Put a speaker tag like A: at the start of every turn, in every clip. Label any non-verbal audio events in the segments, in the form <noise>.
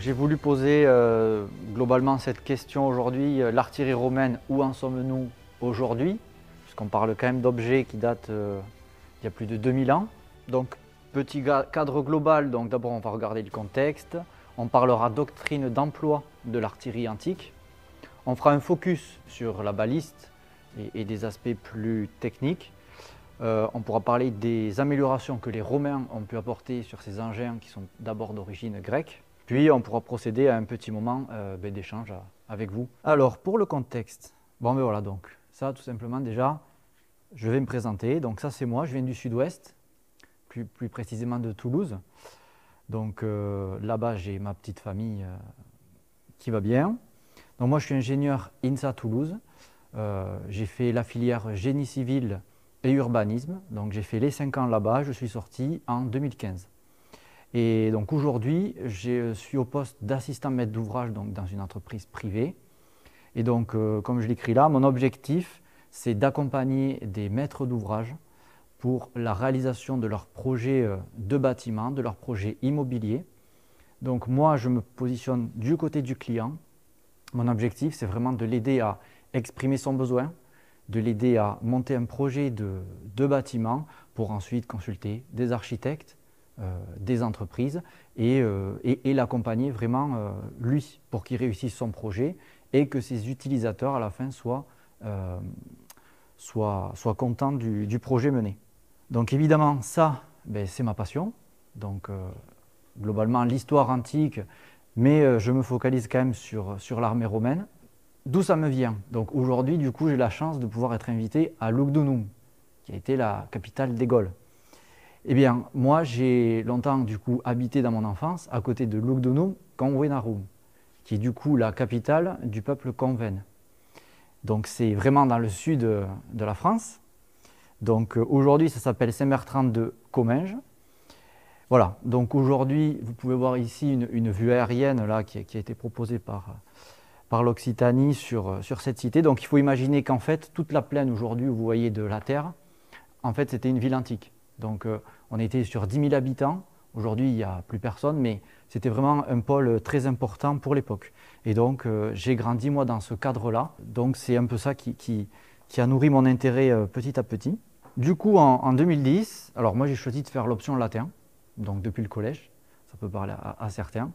A: J'ai voulu poser euh, globalement cette question aujourd'hui, euh, l'artillerie romaine, où en sommes-nous aujourd'hui? Puisqu'on parle quand même d'objets qui datent euh, il y a plus de 2000 ans. Donc petit cadre global, donc d'abord on va regarder le contexte, on parlera doctrine d'emploi de l'artillerie antique, on fera un focus sur la baliste et, des aspects plus techniques, on pourra parler des améliorations que les Romains ont pu apporter sur ces engins qui sont d'abord d'origine grecque, puis on pourra procéder à un petit moment euh, ben, d'échange avec vous. Alors pour le contexte, bon ben voilà donc, ça tout simplement déjà, je vais me présenter. Donc ça c'est moi, je viens du sud-ouest, plus, précisément de Toulouse. Donc euh, là-bas j'ai ma petite famille euh, qui va bien. Donc moi je suis ingénieur INSA Toulouse. j'ai fait la filière génie civil et urbanisme. Donc j'ai fait les 5 ans là-bas, je suis sorti en 2015. Et donc aujourd'hui, je suis au poste d'assistant maître d'ouvrage dans une entreprise privée. Et donc, euh, comme je l'écris là, mon objectif, c'est d'accompagner des maîtres d'ouvrage pour la réalisation de leurs projets euh, de bâtiment, de leurs projets immobiliers. Donc moi, je me positionne du côté du client. Mon objectif, c'est vraiment de l'aider à exprimer son besoin, de l'aider à monter un projet de bâtiment pour ensuite consulter des architectes, des entreprises euh, et, l'accompagner vraiment euh, lui pour qu'il réussisse son projet et que ses utilisateurs à la fin soient, soient, soient contents du, projet mené. Donc évidemment ça ben, c'est ma passion. Donc globalement l'histoire antique, mais je me focalise quand même sur, sur l'armée romaine. D'où ça me vient? Donc aujourd'hui, du coup, j'ai la chance de pouvoir être invité à Lugdunum, qui a été la capitale des Gaules. Eh bien, moi, j'ai longtemps, du coup, habité dans mon enfance à côté de Lugdunum, Convenarum, qui est du coup la capitale du peuple conven. Donc, c'est vraiment dans le sud de la France. Donc, euh, aujourd'hui, ça s'appelle Saint-Bertrand de Comminges. Voilà, donc aujourd'hui, vous pouvez voir ici une, vue aérienne là, qui, a été proposée par, l'Occitanie sur, sur cette cité. Donc, il faut imaginer qu'en fait, toute la plaine aujourd'hui, vous voyez de la terre, en fait, c'était une ville antique. Donc euh, on était sur 10 000 habitants. Aujourd'hui, il n'y a plus personne, mais c'était vraiment un pôle très important pour l'époque. Et donc euh, j'ai grandi moi dans ce cadre-là. Donc c'est un peu ça qui, a nourri mon intérêt euh, petit à petit. Du coup, en, 2010, alors moi j'ai choisi de faire l'option latin, donc depuis le collège, ça peut parler à, certains.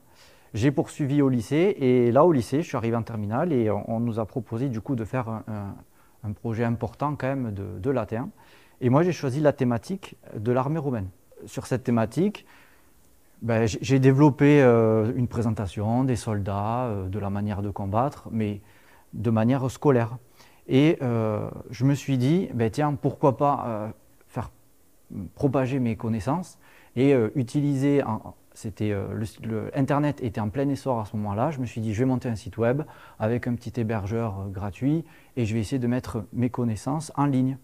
A: J'ai poursuivi au lycée et là au lycée, je suis arrivé en terminale et on, nous a proposé du coup de faire un, projet important quand même de latin. Et moi, j'ai choisi la thématique de l'armée romaine. Sur cette thématique, ben, j'ai développé euh, une présentation des soldats, euh, de la manière de combattre, mais de manière scolaire. Et euh, je me suis dit, ben, tiens, pourquoi pas faire propager mes connaissances et utiliser, c'était Internet était en plein essor à ce moment-là, je me suis dit, je vais monter un site web avec un petit hébergeur gratuit et je vais essayer de mettre mes connaissances en ligne.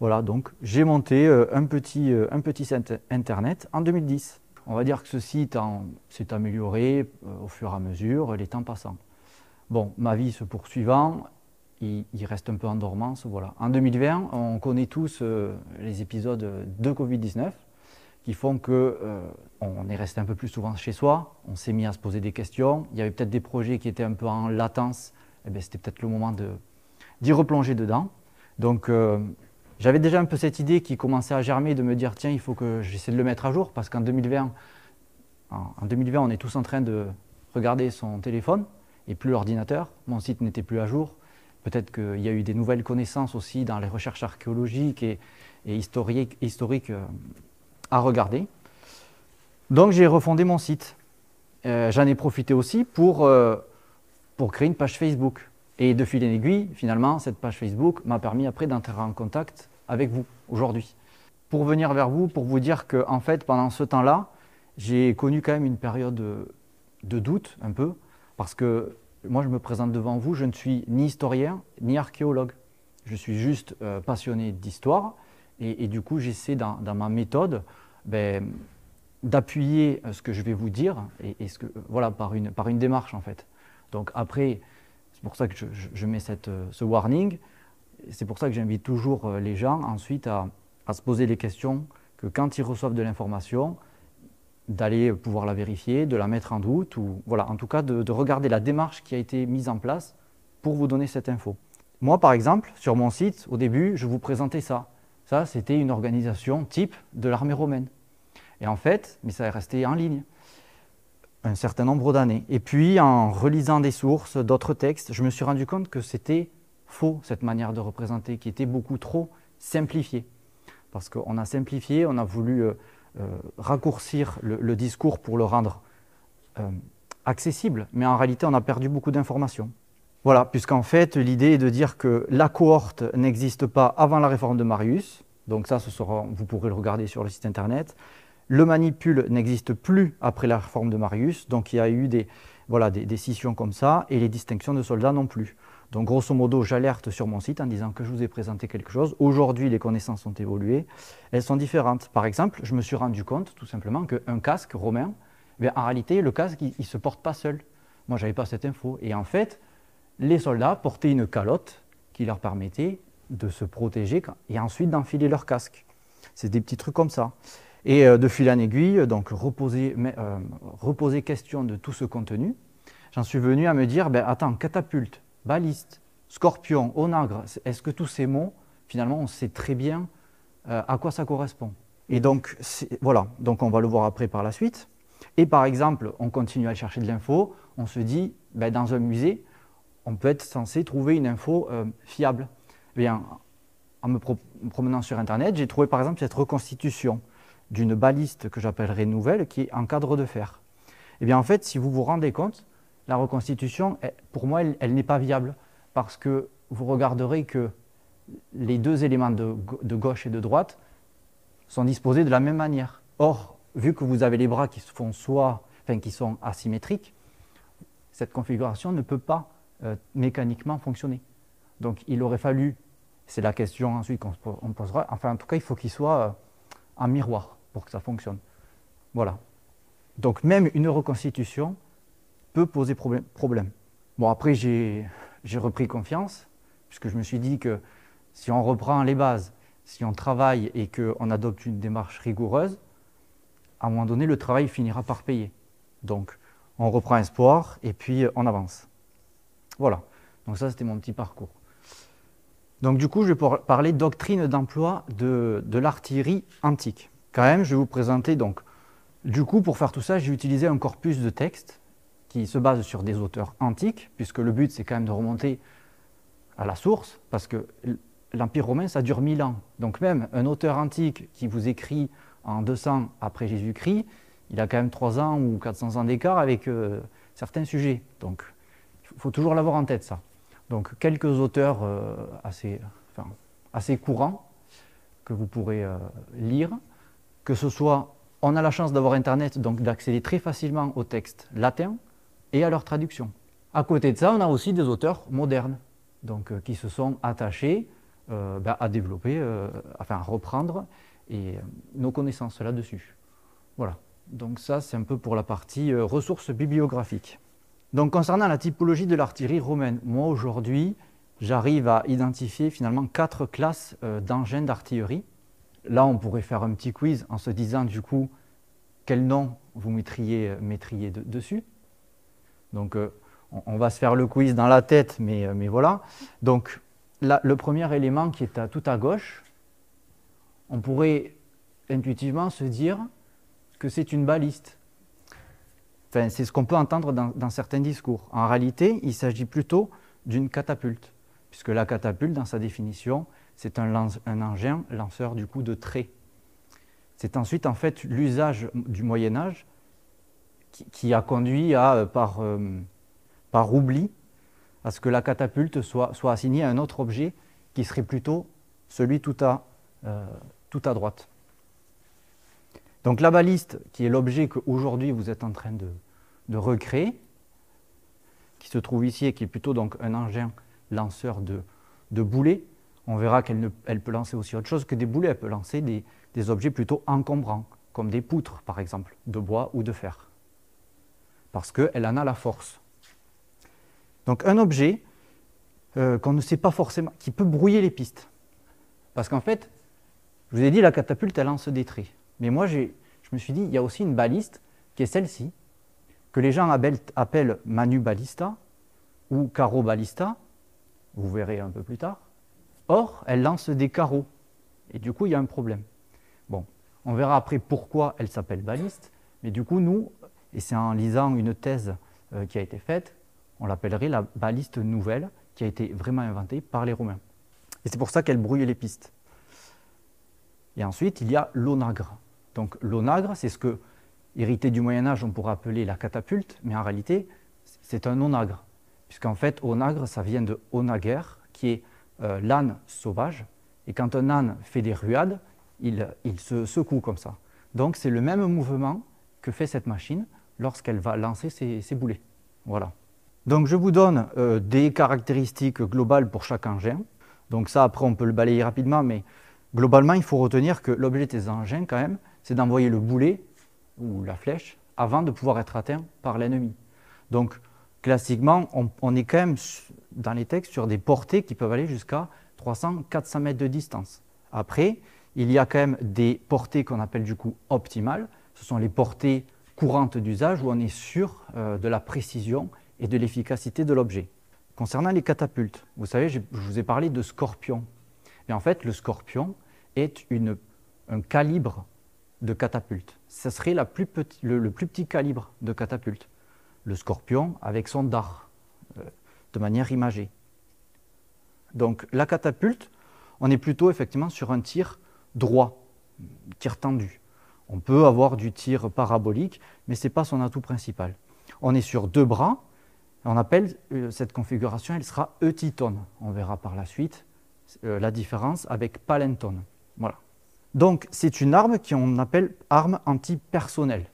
A: Voilà, donc j'ai monté euh, un, petit, euh, un petit site internet en 2010. On va dire que ce site s'est amélioré euh, au fur et à mesure, les temps passant. Bon, ma vie se poursuivant, il, reste un peu en dormance. Voilà. En 2020, on connaît tous les épisodes de Covid-19 qui font que on est resté un peu plus souvent chez soi, on s'est mis à se poser des questions. Il y avait peut-être des projets qui étaient un peu en latence, et eh c'était peut-être le moment d'y replonger dedans. Donc j'avais déjà un peu cette idée qui commençait à germer de me dire tiens, il faut que j'essaie de le mettre à jour parce qu'en 2020, en 2020, on est tous en train de regarder son téléphone et plus l'ordinateur. Mon site n'était plus à jour. Peut-être qu'il y a eu des nouvelles connaissances aussi dans les recherches archéologiques et, historiques, euh, à regarder. Donc j'ai refondé mon site. Euh, j'en ai profité aussi pour, euh, pour créer une page Facebook. Et de fil en aiguille, finalement, cette page Facebook m'a permis après d'entrer en contact avec vous aujourd'hui. Pour venir vers vous, pour vous dire que en fait, pendant ce temps-là, j'ai connu quand même une période de, doute un peu, parce que moi, je me présente devant vous, je ne suis ni historien ni archéologue. Je suis juste euh, passionné d'histoire, et, du coup, j'essaie dans, ma méthode ben, d'appuyer ce que je vais vous dire, et, ce que, voilà, par une, par une démarche en fait. Donc après, c'est pour ça que je, mets cette, ce warning. C'est pour ça que j'invite toujours euh, les gens ensuite à, se poser les questions que quand ils reçoivent de l'information, d'aller pouvoir la vérifier, de la mettre en doute, ou voilà, en tout cas de, regarder la démarche qui a été mise en place pour vous donner cette info. Moi, par exemple, sur mon site, au début, je vous présentais ça. Ça, c'était une organisation type de l'armée romaine. Et en fait, mais ça est resté en ligne un certain nombre d'années. Et puis, en relisant des sources, d'autres textes, je me suis rendu compte que c'était faux, cette manière de représenter, qui était beaucoup trop simplifiée. Parce qu'on a simplifié, on a voulu euh, euh, raccourcir le, discours pour le rendre euh, accessible, mais en réalité, on a perdu beaucoup d'informations. Voilà, puisqu'en fait, l'idée est de dire que la cohorte n'existe pas avant la réforme de Marius, donc ça, vous pourrez le regarder sur le site internet. Le manipule n'existe plus après la réforme de Marius, donc il y a eu des, voilà, des, décisions comme ça, et les distinctions de soldats non plus. Donc grosso modo, j'alerte sur mon site en disant que je vous ai présenté quelque chose. Aujourd'hui, les connaissances ont évolué, elles sont différentes. Par exemple, je me suis rendu compte tout simplement qu'un casque romain, eh en réalité, le casque, il ne se porte pas seul. Moi, je n'avais pas cette info. Et en fait, les soldats portaient une calotte qui leur permettait de se protéger et ensuite d'enfiler leur casque. C'est des petits trucs comme ça. Et euh, de fil en aiguille, donc reposer, euh, reposer question de tout ce contenu, j'en suis venu à me dire, ben, attends, catapulte, baliste, scorpion, onagre, est-ce que tous ces mots, finalement, on sait très bien euh, à quoi ça correspond? Et donc, voilà, donc on va le voir après par la suite. Et par exemple, on continue à chercher de l'info, on se dit, ben, dans un musée, on peut être censé trouver une info fiable. Eh bien, en me promenant sur Internet, j'ai trouvé par exemple cette reconstitution d'une baliste que j'appellerai nouvelle, qui est en cadre de fer. Eh bien, en fait, si vous vous rendez compte, la reconstitution, pour moi, elle, n'est pas viable, parce que vous regarderez que les deux éléments de, gauche et de droite sont disposés de la même manière. Or, vu que vous avez les bras qui, font soit, enfin, qui sont asymétriques, cette configuration ne peut pas euh, mécaniquement fonctionner. Donc, il aurait fallu, c'est la question ensuite qu'on posera, enfin, en tout cas, il faut qu'il soit euh, en miroir que ça fonctionne. Voilà. Donc même une reconstitution peut poser problème. Bon, après, j'ai repris confiance, puisque je me suis dit que si on reprend les bases, si on travaille et qu'on adopte une démarche rigoureuse, à un moment donné, le travail finira par payer. Donc, on reprend espoir et puis on avance. Voilà. Donc ça, c'était mon petit parcours. Donc du coup, je vais parler doctrine d'emploi de, de l'artillerie antique quand même, je vais vous présenter donc. Du coup, pour faire tout ça, j'ai utilisé un corpus de textes qui se base sur des auteurs antiques, puisque le but c'est quand même de remonter à la source, parce que l'Empire romain ça dure 1000 ans. Donc même un auteur antique qui vous écrit en 200 après Jésus-Christ, il a quand même 3 ans ou 400 ans d'écart avec euh, certains sujets. Donc il faut toujours l'avoir en tête ça. Donc quelques auteurs euh, assez, assez courants que vous pourrez euh, lire que ce soit, on a la chance d'avoir Internet, donc d'accéder très facilement aux textes latins et à leur traduction. À côté de ça, on a aussi des auteurs modernes, donc euh, qui se sont attachés euh, ben, à développer, euh, enfin à reprendre nos connaissances là-dessus. Voilà. Donc ça, c'est un peu pour la partie ressources bibliographiques. Donc concernant la typologie de l'artillerie romaine, moi aujourd'hui, j'arrive à identifier finalement quatre classes d'engins d'artillerie Là, on pourrait faire un petit quiz en se disant du coup quel nom vous mettriez, dessus. Donc, euh, on, va se faire le quiz dans la tête, mais, euh, voilà. Donc, le premier élément qui est tout à gauche, on pourrait intuitivement se dire que c'est une baliste. Enfin, c'est ce qu'on peut entendre dans, certains discours. En réalité, il s'agit plutôt d'une catapulte, puisque la catapulte, dans sa définition, c'est un, engin lanceur du coup de traits. C'est ensuite en fait l'usage du Moyen Âge qui, a conduit à, euh, par, euh, par, oubli à ce que la catapulte soit, soit, assignée à un autre objet qui serait plutôt celui tout à, euh, tout à droite. Donc la baliste, qui est l'objet qu'aujourd'hui vous êtes en train de, de, recréer, qui se trouve ici et qui est plutôt donc un engin lanceur de, de boulets, on verra qu'elle peut lancer aussi autre chose que des boulets. Elle peut lancer des, objets plutôt encombrants, comme des poutres, par exemple, de bois ou de fer. Parce qu'elle en a la force. Donc un objet euh, qu'on ne sait pas forcément, qui peut brouiller les pistes. Parce qu'en fait, je vous ai dit, la catapulte, elle lance des traits. Mais moi, je me suis dit, il y a aussi une baliste qui est celle-ci, que les gens appellent, Manu Balista ou Caro Balista, vous verrez un peu plus tard. Or, elle lance des carreaux, et du coup, il y a un problème. Bon, on verra après pourquoi elle s'appelle baliste, mais du coup, nous, et c'est en lisant une thèse euh, qui a été faite, on l'appellerait la baliste nouvelle, qui a été vraiment inventée par les Romains. Et c'est pour ça qu'elle brouille les pistes. Et ensuite, il y a l'onagre. Donc l'onagre, c'est ce que, hérité du Moyen Âge, on pourrait appeler la catapulte, mais en réalité, c'est un onagre. Puisqu'en fait, onagre, ça vient de onager, qui est euh, l'âne sauvage. Et quand un âne fait des ruades, il, se secoue comme ça. Donc c'est le même mouvement que fait cette machine lorsqu'elle va lancer ses, boulets. Voilà. Donc je vous donne euh, des caractéristiques globales pour chaque engin. Donc ça, après, on peut le balayer rapidement, mais globalement, il faut retenir que l'objet des engins, quand même, c'est d'envoyer le boulet ou la flèche avant de pouvoir être atteint par l'ennemi. Donc, classiquement, on, est quand même dans les textes sur des portées qui peuvent aller jusqu'à 300-400 mètres de distance. Après, il y a quand même des portées qu'on appelle du coup optimales. Ce sont les portées courantes d'usage où on est sûr euh, de la précision et de l'efficacité de l'objet. Concernant les catapultes, vous savez, je vous ai parlé de scorpion. Mais en fait, le scorpion est un calibre de catapulte. Ce serait le, plus petit calibre de catapulte. Le scorpion avec son dard, de manière imagée. Donc la catapulte, on est plutôt effectivement sur un tir droit, tir tendu. On peut avoir du tir parabolique, mais ce n'est pas son atout principal. On est sur deux bras, on appelle euh, cette configuration, elle sera eutitone. On verra par la suite euh, la différence avec palentone. Voilà. Donc c'est une arme qu'on appelle arme antipersonnelle,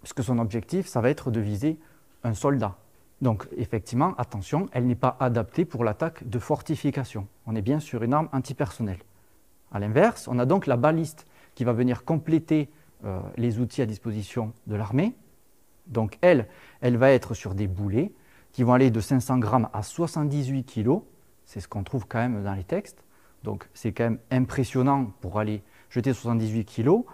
A: puisque son objectif, ça va être de viser un soldat. Donc effectivement, attention, elle n'est pas adaptée pour l'attaque de fortification. On est bien sur une arme antipersonnelle. A l'inverse, on a donc la baliste qui va venir compléter euh, les outils à disposition de l'armée. Donc elle, elle va être sur des boulets qui vont aller de 500 grammes à 78 kg. C'est ce qu'on trouve quand même dans les textes. Donc c'est quand même impressionnant pour aller jeter 78 kg.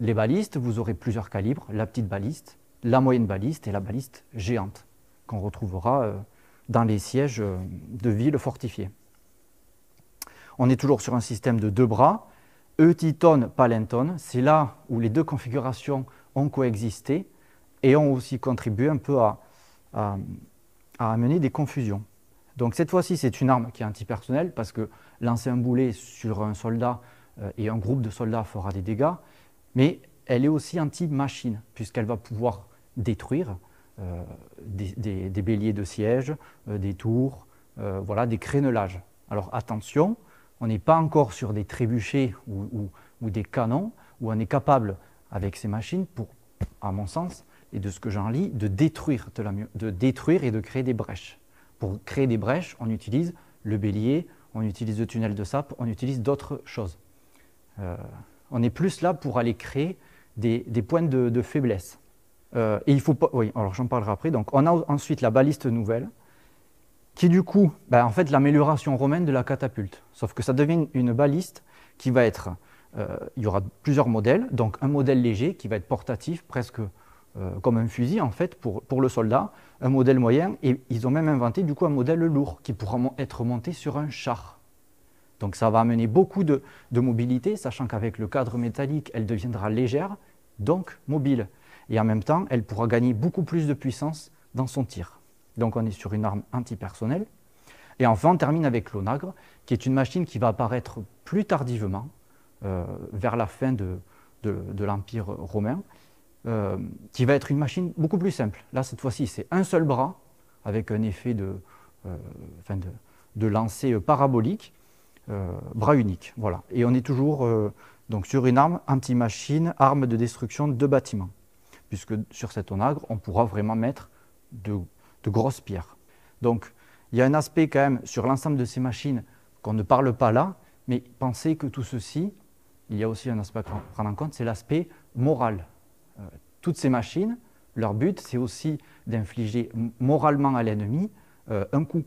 A: Les balistes, vous aurez plusieurs calibres, la petite baliste, la moyenne baliste et la baliste géante, qu'on retrouvera euh, dans les sièges euh, de villes fortifiées. On est toujours sur un système de deux bras, eutitone, palentone, c'est là où les deux configurations ont coexisté et ont aussi contribué un peu à, amener des confusions. Donc cette fois-ci, c'est une arme qui est antipersonnelle parce que lancer un boulet sur un soldat euh, et un groupe de soldats fera des dégâts, mais elle est aussi anti-machine puisqu'elle va pouvoir détruire euh, des, béliers de siège, euh, des tours, voilà, des crénelages. Alors attention, on n'est pas encore sur des trébuchets ou, des canons où on est capable, avec ces machines, pour, à mon sens, et de ce que j'en lis, de détruire, de détruire et de créer des brèches. Pour créer des brèches, on utilise le bélier, on utilise le tunnel de sape, on utilise d'autres choses. Euh, on est plus là pour aller créer des, points de, faiblesse. Euh, et il faut pas. Alors j'en parlerai après. Donc, on a ensuite la baliste nouvelle, qui du coup, ben, en fait, l'amélioration romaine de la catapulte. Sauf que ça devient une baliste qui va être. Euh, il y aura plusieurs modèles. Donc, un modèle léger qui va être portatif, presque comme un fusil en fait, pour, pour le soldat un modèle moyen, et ils ont même inventé du coup un modèle lourd qui pourra être monté sur un char. Donc ça va amener beaucoup de, mobilité, sachant qu'avec le cadre métallique, elle deviendra légère, donc mobile. Et en même temps, elle pourra gagner beaucoup plus de puissance dans son tir. Donc on est sur une arme antipersonnelle. Et enfin, on termine avec l'onagre, qui est une machine qui va apparaître plus tardivement, euh, vers la fin de l'Empire romain, euh, qui va être une machine beaucoup plus simple. Là, cette fois-ci, c'est un seul bras avec un effet de, euh, de, lancer parabolique, euh, bras unique. Voilà. Et on est toujours donc sur une arme anti-machine, arme de destruction de bâtiments, puisque sur cet onagre, on pourra vraiment mettre de, grosses pierres. Donc, il y a un aspect quand même sur l'ensemble de ces machines qu'on ne parle pas là, mais pensez que tout ceci, il y a aussi un aspect à prendre en compte, c'est l'aspect moral. Euh, toutes ces machines, leur but, c'est aussi d'infliger moralement à l'ennemi euh, un coup.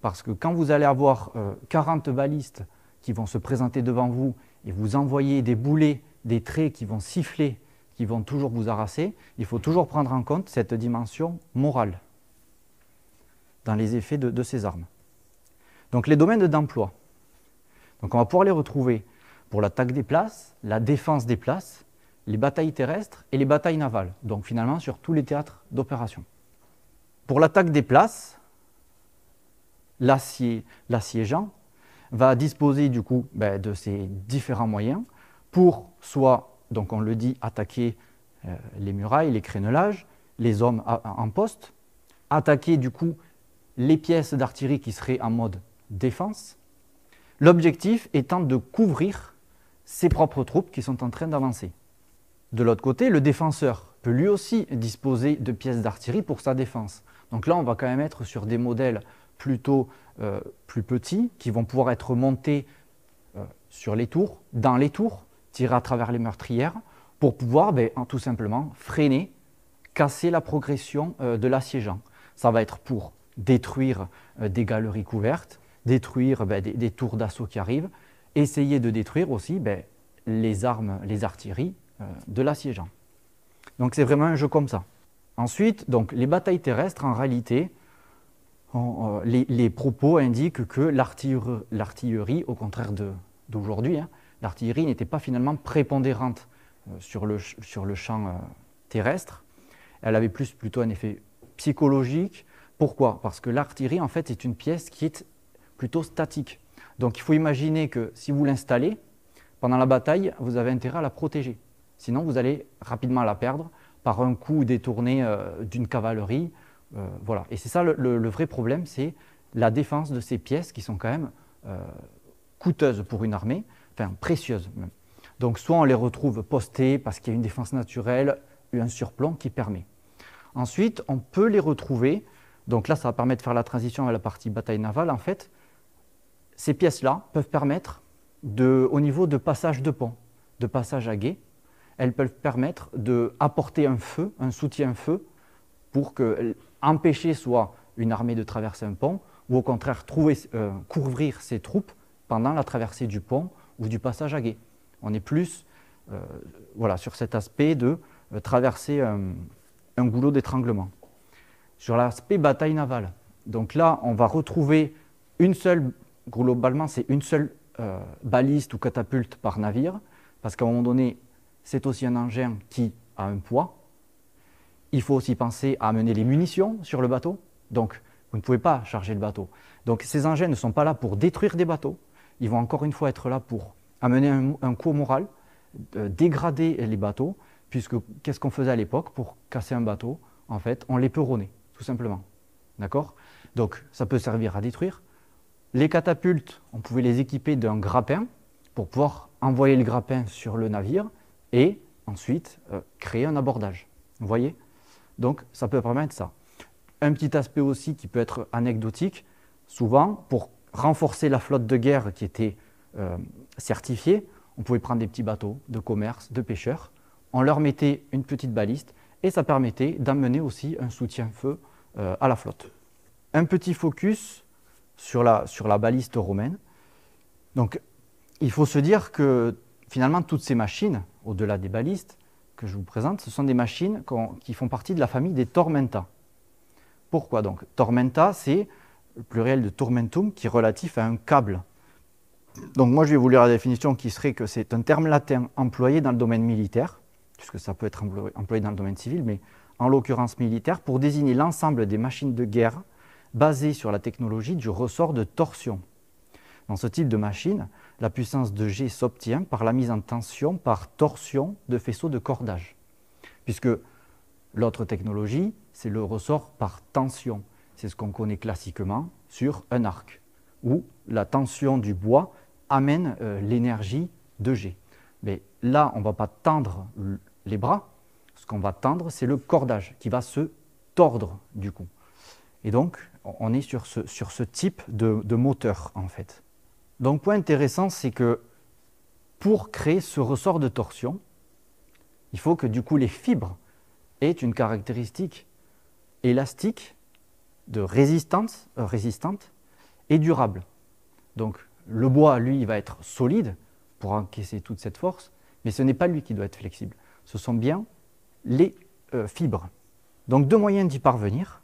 A: Parce que quand vous allez avoir 40 euh, balistes qui vont se présenter devant vous et vous envoyer des boulets, des traits qui vont siffler qui vont toujours vous harasser, il faut toujours prendre en compte cette dimension morale dans les effets de, ces armes. Donc les domaines d'emploi. Donc on va pouvoir les retrouver pour l'attaque des places, la défense des places, les batailles terrestres et les batailles navales. Donc finalement sur tous les théâtres d'opération. Pour l'attaque des places, l'assiégeant va disposer du coup ben, de ces différents moyens pour soit, donc on le dit, attaquer euh, les murailles, les crénelages, les hommes en poste, attaquer du coup les pièces d'artillerie qui seraient en mode défense, l'objectif étant de couvrir ses propres troupes qui sont en train d'avancer. De l'autre côté, le défenseur peut lui aussi disposer de pièces d'artillerie pour sa défense. Donc là, on va quand même être sur des modèles plutôt euh, plus petits qui vont pouvoir être montés euh, sur les tours, dans les tours, tirer à travers les meurtrières, pour pouvoir ben, tout simplement freiner, casser la progression euh, de l'assiégeant. Ça va être pour détruire des galeries couvertes, détruire ben, des, tours d'assaut qui arrivent, essayer de détruire aussi ben, les armes, les artilleries de l'assiégeant. Donc c'est vraiment un jeu comme ça. Ensuite, donc, les batailles terrestres, en réalité, euh, les, propos indiquent que l'artillerie, au contraire d'aujourd'hui, hein, l'artillerie n'était pas finalement prépondérante euh, sur, le, sur, le, champ euh, terrestre. Elle avait plus plutôt un effet psychologique. Pourquoi? Parce que l'artillerie, en fait, est une pièce qui est plutôt statique. Donc il faut imaginer que si vous l'installez, pendant la bataille, vous avez intérêt à la protéger. Sinon, vous allez rapidement la perdre par un coup détourné d'une cavalerie euh, voilà. Et c'est ça le, vrai problème, c'est la défense de ces pièces qui sont quand même euh, coûteuses pour une armée, enfin précieuses même. Donc soit on les retrouve postées parce qu'il y a une défense naturelle, un surplomb qui permet. Ensuite, on peut les retrouver, donc là ça va permettre de faire la transition à la partie bataille navale, en fait, ces pièces-là peuvent permettre, de, au niveau de passage de pont, de passage à guet, elles peuvent permettre d'apporter un feu, un soutien-feu, pour que empêcher soit une armée de traverser un pont, ou au contraire euh, couvrir ses troupes pendant la traversée du pont ou du passage à guet. On est plus euh, voilà, sur cet aspect de euh, traverser un goulot d'étranglement. Sur l'aspect bataille navale, donc là, on va retrouver une seule, globalement, c'est une seule baliste ou catapulte par navire, parce qu'à un moment donné, c'est aussi un engin qui a un poids, il faut aussi penser à amener les munitions sur le bateau. Donc, vous ne pouvez pas charger le bateau. Donc, ces engins ne sont pas là pour détruire des bateaux. Ils vont encore une fois être là pour amener un, coup moral, euh, dégrader les bateaux, puisque qu'est-ce qu'on faisait à l'époque pour casser un bateau? En fait, on les perronnait, tout simplement. D'accord? Donc, ça peut servir à détruire. Les catapultes, on pouvait les équiper d'un grappin pour pouvoir envoyer le grappin sur le navire et ensuite euh, créer un abordage. Vous voyez? Donc ça peut permettre ça. Un petit aspect aussi qui peut être anecdotique, souvent pour renforcer la flotte de guerre qui était euh, certifiée, on pouvait prendre des petits bateaux de commerce, de pêcheurs, on leur mettait une petite baliste et ça permettait d'amener aussi un soutien-feu euh, à la flotte. Un petit focus sur la, sur la baliste romaine. Donc il faut se dire que finalement toutes ces machines, au-delà des balistes, que je vous présente, ce sont des machines qui font partie de la famille des tormenta. Pourquoi donc? Tormenta, c'est le pluriel de tormentum qui est relatif à un câble. Donc moi je vais vous lire la définition qui serait que c'est un terme latin employé dans le domaine militaire, puisque ça peut être employé dans le domaine civil, mais en l'occurrence militaire, pour désigner l'ensemble des machines de guerre basées sur la technologie du ressort de torsion. Dans ce type de machine, la puissance de G s'obtient par la mise en tension par torsion de faisceaux de cordage. Puisque l'autre technologie, c'est le ressort par tension. C'est ce qu'on connaît classiquement sur un arc, où la tension du bois amène euh, l'énergie de G. Mais là, on ne va pas tendre les bras, ce qu'on va tendre, c'est le cordage qui va se tordre du coup. Et donc, on est sur ce, sur ce type de moteur en fait. Donc, point intéressant, c'est que pour créer ce ressort de torsion, il faut que du coup les fibres aient une caractéristique élastique, de résistance, euh, résistante et durable. Donc le bois, lui, il va être solide pour encaisser toute cette force, mais ce n'est pas lui qui doit être flexible. ce sont bien les euh, fibres. Donc deux moyens d'y parvenir.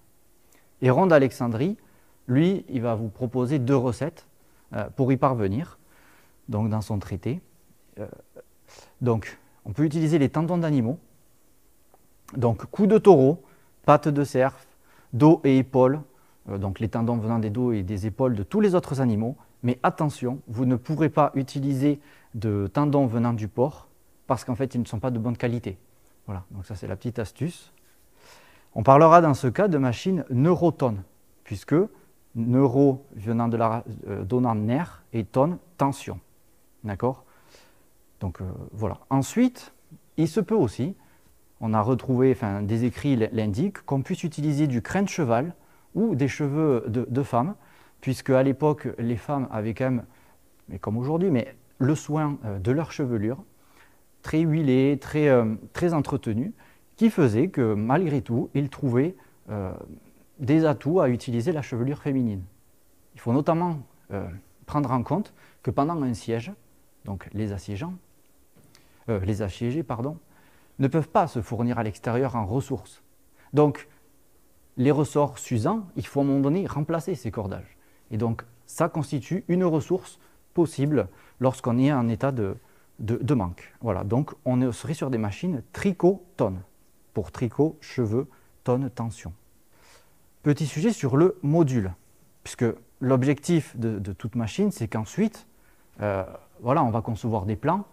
A: Et Ronde Alexandrie, lui, il va vous proposer deux recettes euh, pour y parvenir, donc dans son traité. Donc, on peut utiliser les tendons d'animaux, donc cou de taureau, pattes de cerf, dos et épaules, donc les tendons venant des dos et des épaules de tous les autres animaux. Mais attention, vous ne pourrez pas utiliser de tendons venant du porc parce qu'en fait, ils ne sont pas de bonne qualité. Voilà, donc ça c'est la petite astuce. On parlera dans ce cas de machines neurotones, puisque neuro venant de la, euh, donnant nerf et tonne tension. D'accord? Donc euh, voilà. Ensuite, il se peut aussi, on a retrouvé, enfin des écrits l'indiquent, qu'on puisse utiliser du crin de cheval ou des cheveux de, femmes, puisque à l'époque, les femmes avaient quand même, mais comme aujourd'hui, mais le soin euh, de leur chevelure, très huilée, très, euh, très entretenue, qui faisait que malgré tout, ils trouvaient euh, des atouts à utiliser la chevelure féminine. Il faut notamment prendre en compte que pendant un siège, donc les assiégeants, les assiégés, pardon, ne peuvent pas se fournir à l'extérieur en ressources. Donc, les ressorts s'usant, il faut à un moment donné remplacer ces cordages. Et donc, ça constitue une ressource possible lorsqu'on est en état de, manque. Voilà, donc on serait sur des machines tricot-tonne, pour tricot, cheveux, tonne, tension. Petit sujet sur le module, puisque l'objectif de, toute machine, c'est qu'ensuite, euh, voilà, on va concevoir des plans,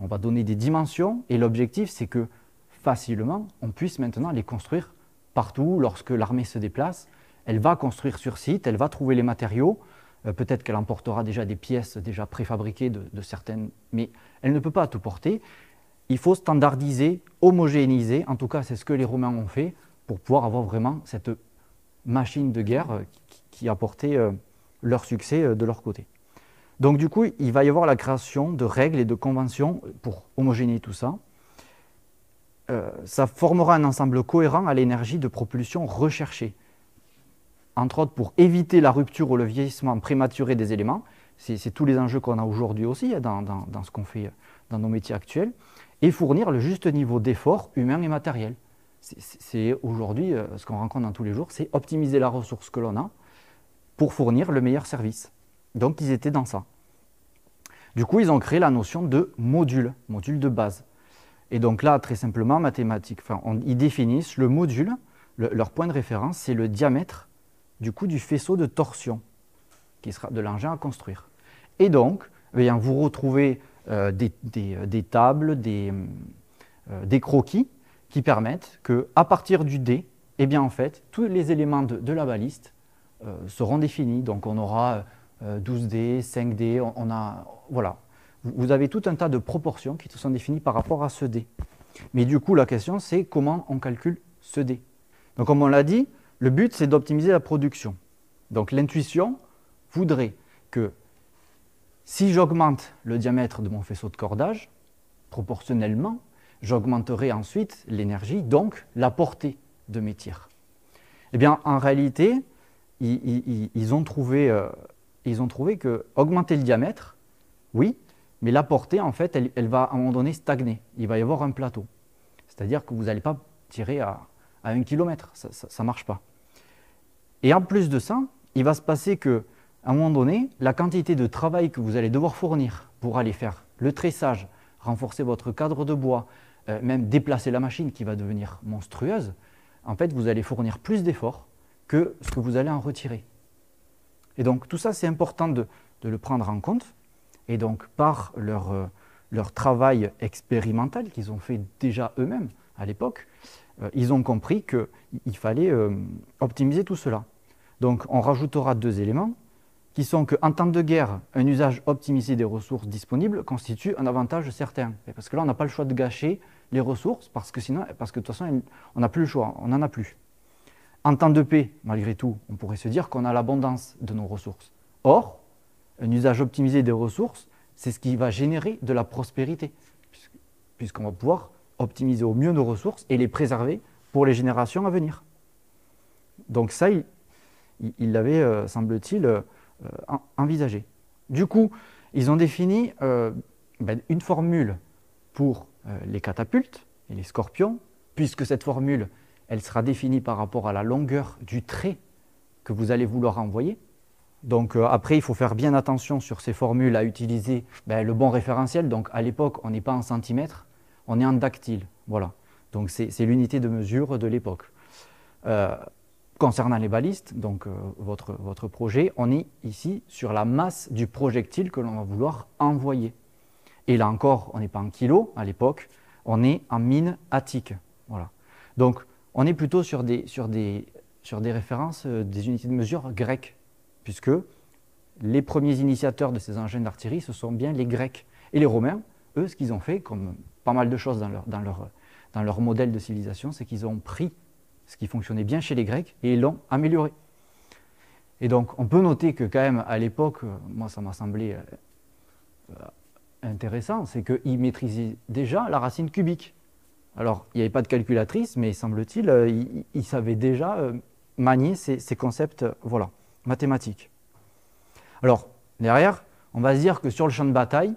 A: on va donner des dimensions, et l'objectif, c'est que facilement, on puisse maintenant les construire partout lorsque l'armée se déplace. Elle va construire sur site, elle va trouver les matériaux, euh, peut-être qu'elle emportera déjà des pièces déjà préfabriquées de, certaines, mais elle ne peut pas tout porter. Il faut standardiser, homogénéiser, en tout cas c'est ce que les Romains ont fait, pour pouvoir avoir vraiment cette machine de guerre euh, qui, a porté euh, leur succès de leur côté. Donc du coup, il va y avoir la création de règles et de conventions pour homogénéiser tout ça. ça formera un ensemble cohérent à l'énergie de propulsion recherchée entre autres pour éviter la rupture ou le vieillissement prématuré des éléments. C'est tous les enjeux qu'on a aujourd'hui aussi hein, dans, ce qu'on fait dans nos métiers actuels. Et fournir le juste niveau d'effort humain et matériel. C'est aujourd'hui euh, ce qu'on rencontre dans tous les jours, c'est optimiser la ressource que l'on a pour fournir le meilleur service. Donc ils étaient dans ça. Du coup, ils ont créé la notion de module, module de base. Et donc là, très simplement, mathématiques, ils définissent le module, leur point de référence, c'est le diamètre du coup du faisceau de torsion, qui sera de l'engin à construire. Et donc, eh vous retrouvez euh, euh, des, tables, des, euh, des, croquis qui permettent que, à partir du dé, eh bien, en fait, tous les éléments de, la baliste seront définis. Donc, on aura 12D, 5D, on, a, voilà. Vous avez tout un tas de proportions qui sont définies par rapport à ce dé. Mais du coup, la question, c'est comment on calcule ce dé. Donc, comme on l'a dit, le but, c'est d'optimiser la production. Donc l'intuition voudrait que si j'augmente le diamètre de mon faisceau de cordage, proportionnellement, j'augmenterai ensuite l'énergie, donc la portée de mes tirs. Eh bien, en réalité, ils, ont, trouvé, ils ont trouvé que augmenter le diamètre, oui, mais la portée, en fait, elle, va à un moment donné stagner. Il va y avoir un plateau. C'est-à-dire que vous n'allez pas tirer à, à un kilomètre. Ça ne marche pas. Et en plus de ça, il va se passer que, à un moment donné, la quantité de travail que vous allez devoir fournir pour aller faire le tressage, renforcer votre cadre de bois, euh, même déplacer la machine qui va devenir monstrueuse, en fait, vous allez fournir plus d'efforts que ce que vous allez en retirer. Et donc, tout ça, c'est important de, le prendre en compte. Et donc, par leur, euh, leur travail expérimental qu'ils ont fait déjà eux-mêmes à l'époque, euh, ils ont compris qu'il fallait euh, optimiser tout cela. Donc on rajoutera deux éléments qui sont qu'en temps de guerre, un usage optimisé des ressources disponibles constitue un avantage certain. Parce que là, on n'a pas le choix de gâcher les ressources, parce que sinon, parce que de toute façon, on n'a plus le choix, on n'en a plus. En temps de paix, malgré tout, on pourrait se dire qu'on a l'abondance de nos ressources. Or, un usage optimisé des ressources, c'est ce qui va générer de la prospérité, puisqu'on va pouvoir optimiser au mieux nos ressources et les préserver pour les générations à venir. Donc ça, il l'avait, euh, semble-t-il, euh, envisagé. Du coup, ils ont défini euh, ben, une formule pour les catapultes, et les scorpions, puisque cette formule, elle sera définie par rapport à la longueur du trait que vous allez vouloir envoyer. Donc euh, après, il faut faire bien attention sur ces formules à utiliser ben, le bon référentiel. Donc à l'époque, on n'est pas en centimètres, on est en dactyle. Voilà. Donc c'est l'unité de mesure de l'époque. Euh, concernant les balistes, donc euh, votre, votre projet, on est ici sur la masse du projectile que l'on va vouloir envoyer. Et là encore, on n'est pas en kilos à l'époque, on est en mine attique. Voilà. Donc on est plutôt sur des, références, euh, des unités de mesure grecques, puisque les premiers initiateurs de ces engins d'artillerie, ce sont bien les Grecs. Et les Romains, eux, ce qu'ils ont fait, comme pas mal de choses dans leur modèle de civilisation, c'est qu'ils ont pris ce qui fonctionnait bien chez les Grecs et ils l'ont amélioré. Et donc, on peut noter que quand même, à l'époque, euh, moi, ça m'a semblé euh, intéressant, c'est qu'ils maîtrisaient déjà la racine cubique. Alors, il n'y avait pas de calculatrice, mais semble-t-il, euh, ils, savaient déjà manier ces, concepts voilà, mathématiques. Alors, derrière, on va se dire que sur le champ de bataille,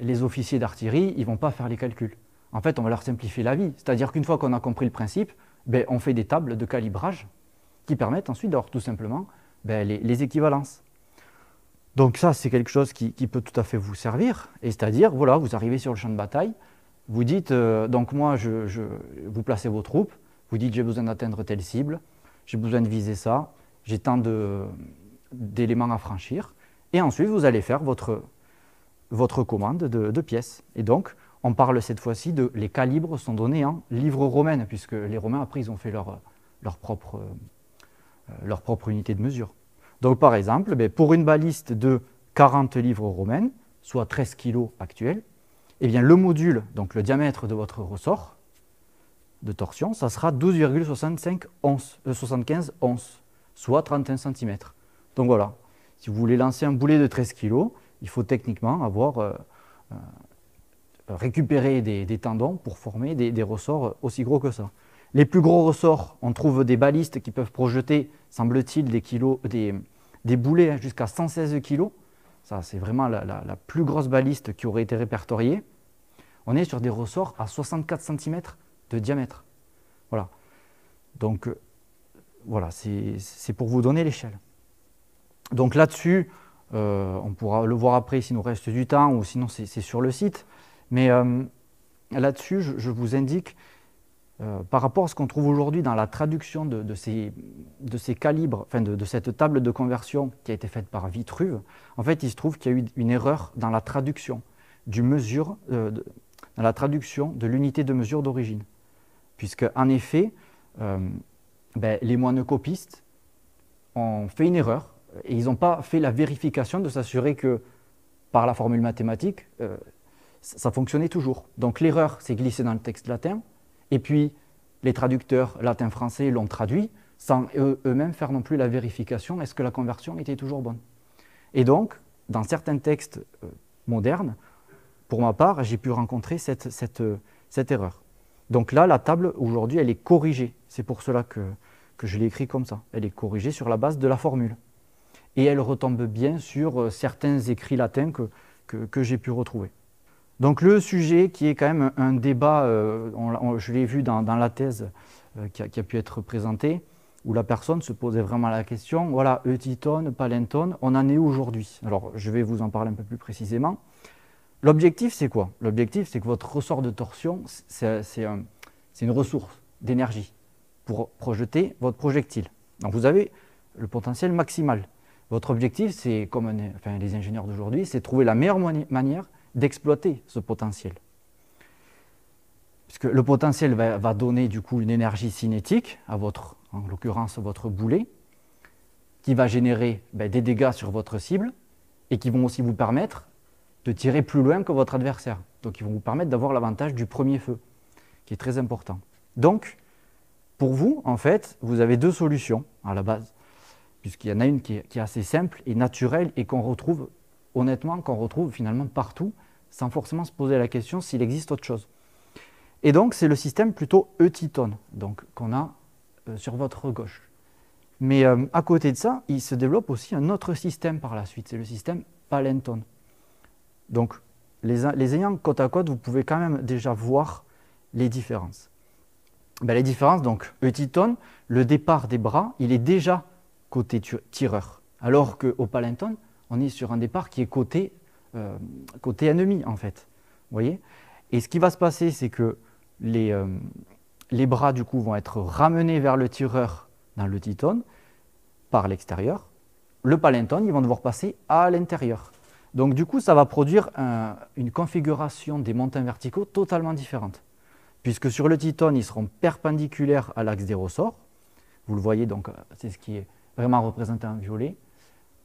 A: les officiers d'artillerie, ils ne vont pas faire les calculs. En fait, on va leur simplifier la vie. C'est-à-dire qu'une fois qu'on a compris le principe, ben, on fait des tables de calibrage qui permettent ensuite d'avoir tout simplement ben, les, équivalences. Donc ça, c'est quelque chose qui, peut tout à fait vous servir. Et c'est-à-dire, voilà, vous arrivez sur le champ de bataille, vous dites, euh, donc moi, je, vous placez vos troupes, vous dites, j'ai besoin d'atteindre telle cible, j'ai besoin de viser ça, j'ai tant d'éléments à franchir. Et ensuite, vous allez faire votre, votre commande de, pièces. Et donc, on parle cette fois-ci de les calibres sont donnés en livres romaines, puisque les Romains, après, ils ont fait leur, leur, propre, euh, leur propre unité de mesure. Donc, par exemple, ben, pour une baliste de 40 livres romaines, soit 13 kg actuels, eh bien, le module, donc le diamètre de votre ressort de torsion, ça sera 12,75 75 euh, onces, soit 31 cm. Donc voilà, si vous voulez lancer un boulet de 13 kg, il faut techniquement avoir euh, récupérer des, tendons pour former des, ressorts aussi gros que ça. Les plus gros ressorts, on trouve des balistes qui peuvent projeter, semble-t-il, des, des, boulets hein, jusqu'à 116 kg. Ça, c'est vraiment la, plus grosse baliste qui aurait été répertoriée. On est sur des ressorts à 64 cm de diamètre. Voilà. Donc, euh, voilà, c'est pour vous donner l'échelle. Donc là-dessus, euh, on pourra le voir après s'il nous reste du temps ou sinon c'est sur le site. Mais euh, là-dessus, je, vous indique, euh, par rapport à ce qu'on trouve aujourd'hui dans la traduction de, ces, calibres, enfin de, cette table de conversion qui a été faite par Vitruve, en fait, il se trouve qu'il y a eu une erreur dans la traduction du mesure, euh, dans la traduction de l'unité de mesure d'origine. Puisque, en effet, ben, les moines copistes ont fait une erreur et ils n'ont pas fait la vérification de s'assurer que, par la formule mathématique, ça fonctionnait toujours. Donc l'erreur s'est glissée dans le texte latin, et puis les traducteurs latin-français l'ont traduit sans eux-mêmes faire non plus la vérification, est-ce que la conversion était toujours bonne? Et donc, dans certains textes euh, modernes, pour ma part, j'ai pu rencontrer cette, cette, erreur. Donc là, la table, aujourd'hui, elle est corrigée. C'est pour cela que, je l'ai écrit comme ça. Elle est corrigée sur la base de la formule. Et elle retombe bien sur euh, certains écrits latins que j'ai pu retrouver. Donc le sujet qui est quand même un débat, euh, je l'ai vu dans, la thèse euh, qui, a, pu être présentée, où la personne se posait vraiment la question, voilà, eutitone, palentone, on en est où aujourd'hui? Alors je vais vous en parler un peu plus précisément. L'objectif c'est quoi? L'objectif c'est que votre ressort de torsion, c'est une ressource d'énergie pour projeter votre projectile. Donc vous avez le potentiel maximal. Votre objectif, c'est comme enfin, les ingénieurs d'aujourd'hui, c'est trouver la meilleure manière d'exploiter ce potentiel. Puisque le potentiel va, donner du coup une énergie cinétique à votre, en l'occurrence votre boulet, qui va générer ben, des dégâts sur votre cible et qui vont aussi vous permettre de tirer plus loin que votre adversaire. Donc ils vont vous permettre d'avoir l'avantage du premier feu, qui est très important. Donc, pour vous, en fait, vous avez deux solutions à la base, puisqu'il y en a une qui est assez simple et naturelle et qu'on retrouve honnêtement, qu'on retrouve finalement partout, sans forcément se poser la question s'il existe autre chose. Et donc, c'est le système plutôt eutitone, donc qu'on a euh, sur votre gauche. Mais euh, à côté de ça, il se développe aussi un autre système par la suite, c'est le système palentone. Donc, les, les, ayant côte à côte, vous pouvez quand même déjà voir les différences ben, Les différences, donc, Eutyton, le départ des bras, il est déjà côté tireur. Alors qu'au Palenton, on est sur un départ qui est côté, euh, côté ennemi, en fait. Vous voyez? Et ce qui va se passer, c'est que les, euh, les bras, du coup, vont être ramenés vers le tireur dans le Titon par l'extérieur. Le Palenton, ils vont devoir passer à l'intérieur. Donc, du coup, ça va produire une configuration des montants verticaux totalement différente. Puisque sur le Titon, ils seront perpendiculaires à l'axe des ressorts. Vous le voyez, donc, c'est ce qui est vraiment représenté en violet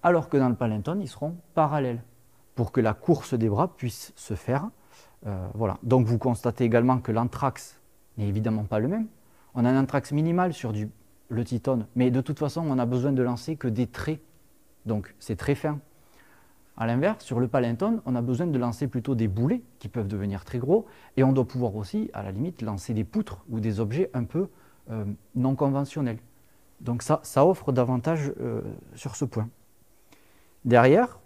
A: alors que dans le Palenton, ils seront parallèles pour que la course des bras puisse se faire. Euh. Donc vous constatez également que l'anthrax n'est évidemment pas le même. On a un anthrax minimal sur le titone, mais de toute façon, on a besoin de lancer que des traits. Donc c'est très fin. A l'inverse, sur le palenton, on a besoin de lancer plutôt des boulets qui peuvent devenir très gros, et on doit pouvoir aussi, à la limite, lancer des poutres ou des objets un peu euh, non conventionnels. Donc ça, ça offre davantage euh, sur ce point. Derrière,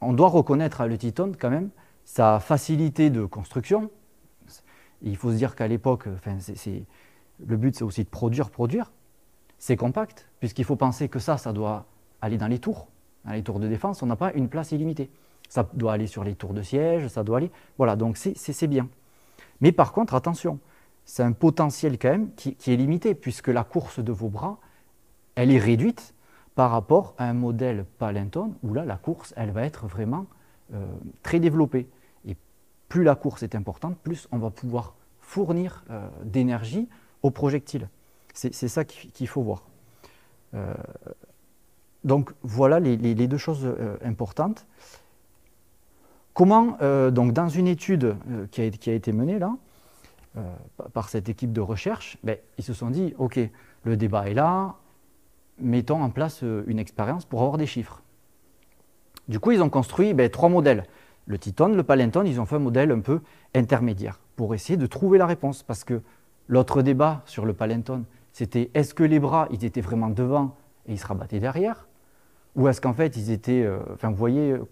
A: on doit reconnaître à le Titon quand même sa facilité de construction. Il faut se dire qu'à l'époque, le but c'est aussi de produire, produire. C'est compact, puisqu'il faut penser que ça, ça doit aller dans les tours. Dans les tours de défense, on n'a pas une place illimitée. Ça doit aller sur les tours de siège, ça doit aller. Voilà, donc c'est bien. Mais par contre, attention, c'est un potentiel quand même qui, est limité, puisque la course de vos bras, elle est réduite par rapport à un modèle Palenton où là, la course, elle va être vraiment euh, très développée. Et plus la course est importante, plus on va pouvoir fournir euh, d'énergie au projectile. C'est ça qu'il faut voir. Euh, donc voilà les, deux choses importantes. Comment, donc dans une étude qui a, été menée là, par cette équipe de recherche, ben, ils se sont dit, OK, le débat est là, mettons en place euh, une expérience pour avoir des chiffres. Du coup, ils ont construit ben, trois modèles. Le Titon, le Palenton, ils ont fait un modèle un peu intermédiaire pour essayer de trouver la réponse. Parce que l'autre débat sur le Palenton, c'était est-ce que les bras, ils étaient vraiment devant et ils se rabattaient derrière? Ou est-ce qu'en fait, ils étaient... Euh, enfin, vous voyez, euh,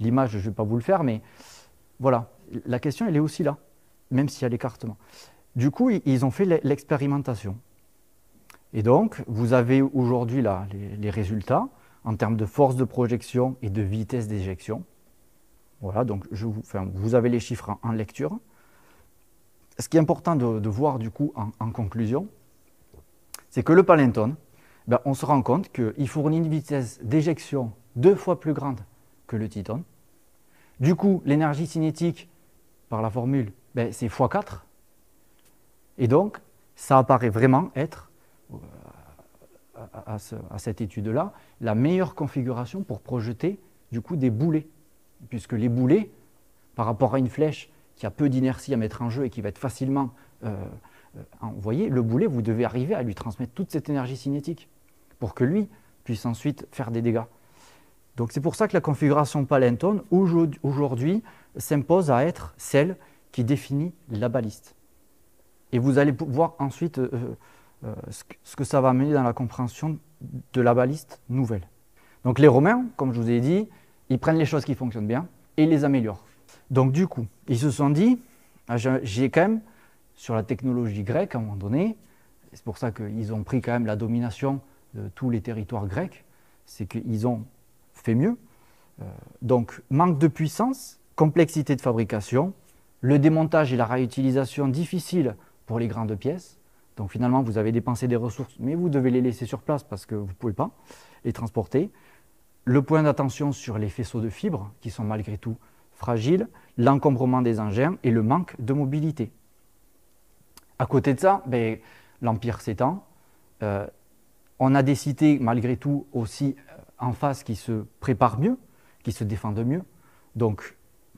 A: l'image, je ne vais pas vous le faire, mais voilà, la question, elle est aussi là, même s'il y a l'écartement. Du coup, ils ont fait l'expérimentation. Et donc, vous avez aujourd'hui là les, résultats en termes de force de projection et de vitesse d'éjection. Voilà, donc vous, avez les chiffres en, lecture. Ce qui est important de, voir du coup en, conclusion, c'est que le Palenton, ben, on se rend compte qu'il fournit une vitesse d'éjection deux fois plus grande que le Titan. Du coup, l'énergie cinétique, par la formule, ben, c'est x4. Et donc, ça apparaît vraiment être à, cette étude-là, la meilleure configuration pour projeter du coup des boulets. Puisque les boulets, par rapport à une flèche qui a peu d'inertie à mettre en jeu et qui va être facilement euh, euh, envoyée, le boulet, vous devez arriver à lui transmettre toute cette énergie cinétique pour que lui puisse ensuite faire des dégâts. Donc c'est pour ça que la configuration Palenton aujourd'hui s'impose à être celle qui définit la baliste. Et vous allez voir ensuite euh, euh, ce que ça va amener dans la compréhension de la baliste nouvelle. Donc les Romains, comme je vous ai dit, ils prennent les choses qui fonctionnent bien et ils les améliorent. Donc du coup, ils se sont dit, ah, j'ai quand même, sur la technologie grecque à un moment donné, c'est pour ça qu'ils ont pris quand même la domination de tous les territoires grecs, c'est qu'ils ont fait mieux. Euh, donc manque de puissance, complexité de fabrication, le démontage et la réutilisation difficile pour les grandes pièces, donc finalement, vous avez dépensé des ressources, mais vous devez les laisser sur place parce que vous ne pouvez pas les transporter. Le point d'attention sur les faisceaux de fibres, qui sont malgré tout fragiles, l'encombrement des engins et le manque de mobilité. À côté de ça, ben, l'Empire s'étend. Euh, on a des cités, malgré tout, aussi euh, en face qui se préparent mieux, qui se défendent mieux,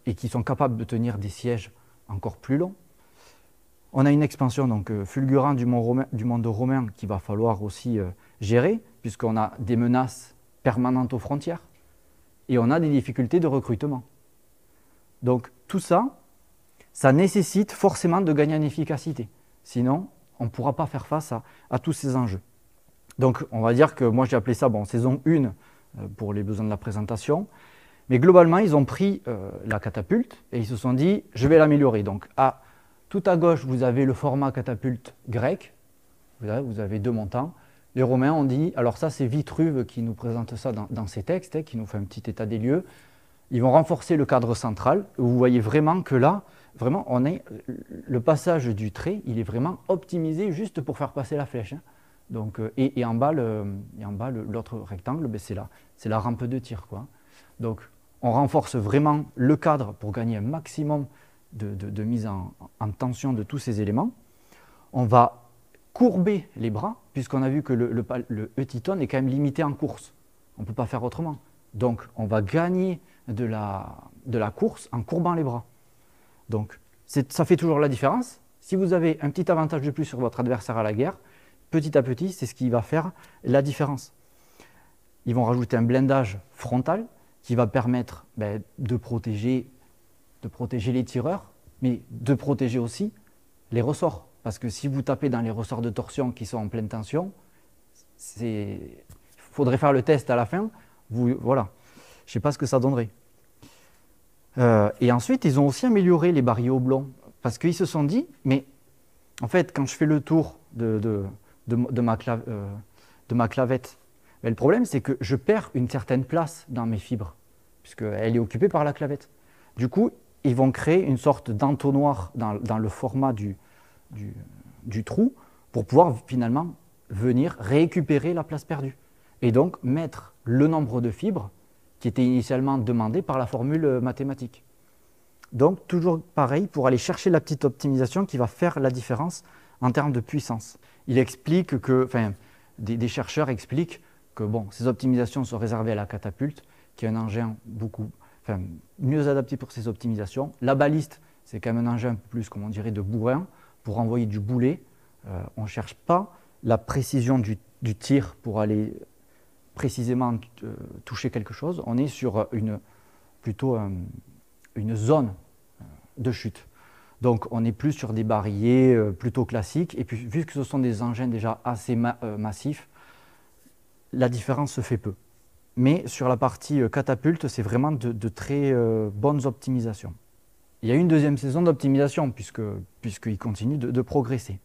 A: et qui sont capables de tenir des sièges encore plus longs. On a une expansion donc euh, fulgurante du monde, romain, qu'il va falloir aussi euh, gérer, puisqu'on a des menaces permanentes aux frontières et on a des difficultés de recrutement. Donc tout ça, ça nécessite forcément de gagner en efficacité. Sinon, on ne pourra pas faire face à, tous ces enjeux. Donc on va dire que moi j'ai appelé ça bon, saison 1 euh, pour les besoins de la présentation. Mais globalement, ils ont pris la catapulte et ils se sont dit, je vais l'améliorer. Donc à Tout à gauche, vous avez le format catapulte grec. Vous avez, deux montants. Les Romains ont dit, alors ça c'est Vitruve qui nous présente ça dans, ses textes, hein, qui nous fait un petit état des lieux. Ils vont renforcer le cadre central. Vous voyez vraiment que là, vraiment, on est, le passage du trait, il est vraiment optimisé juste pour faire passer la flèche. Hein. Donc, euh, et, en bas, l'autre rectangle, ben, c'est la, la rampe de tir. Quoi. Donc, on renforce vraiment le cadre pour gagner un maximum de, mise en, tension de tous ces éléments. On va courber les bras, puisqu'on a vu que le, le, E-Titon est quand même limité en course. On ne peut pas faire autrement. Donc, on va gagner de la, de la course en courbant les bras. Donc, ça fait toujours la différence. Si vous avez un petit avantage de plus sur votre adversaire à la guerre, petit à petit, c'est ce qui va faire la différence. Ils vont rajouter un blindage frontal qui va permettre ben, de, protéger, de protéger les tireurs, mais de protéger aussi les ressorts. Parce que si vous tapez dans les ressorts de torsion qui sont en pleine tension, il faudrait faire le test à la fin. Vous, voilà. Je ne sais pas ce que ça donnerait. Euh, et ensuite, ils ont aussi amélioré les barils oblongs. Parce qu'ils se sont dit, mais en fait, quand je fais le tour de, euh, ma, clavette. Mais le problème, c'est que je perds une certaine place dans mes fibres, puisqu'elle est occupée par la clavette. Du coup, ils vont créer une sorte d'entonnoir dans, le format du, trou pour pouvoir finalement venir récupérer la place perdue. Et donc mettre le nombre de fibres qui était initialement demandé par la formule mathématique. Donc toujours pareil, pour aller chercher la petite optimisation qui va faire la différence en termes de puissance. Il explique que, enfin, des, chercheurs expliquent que bon, ces optimisations sont réservées à la catapulte, qui est un engin beaucoup, enfin, mieux adapté pour ces optimisations. La baliste, c'est quand même un engin plus, comme on dirait, de bourrin pour envoyer du boulet. Euh, on ne cherche pas la précision du, tir pour aller précisément euh, toucher quelque chose. On est sur une, plutôt euh, une zone de chute. Donc on est plus sur des barilliers euh, plutôt classiques. Et puis vu que ce sont des engins déjà assez massifs, la différence se fait peu. Mais sur la partie euh, catapulte, c'est vraiment de, très bonnes optimisations. Il y a une deuxième saison d'optimisation puisqu'ils continuent de, progresser.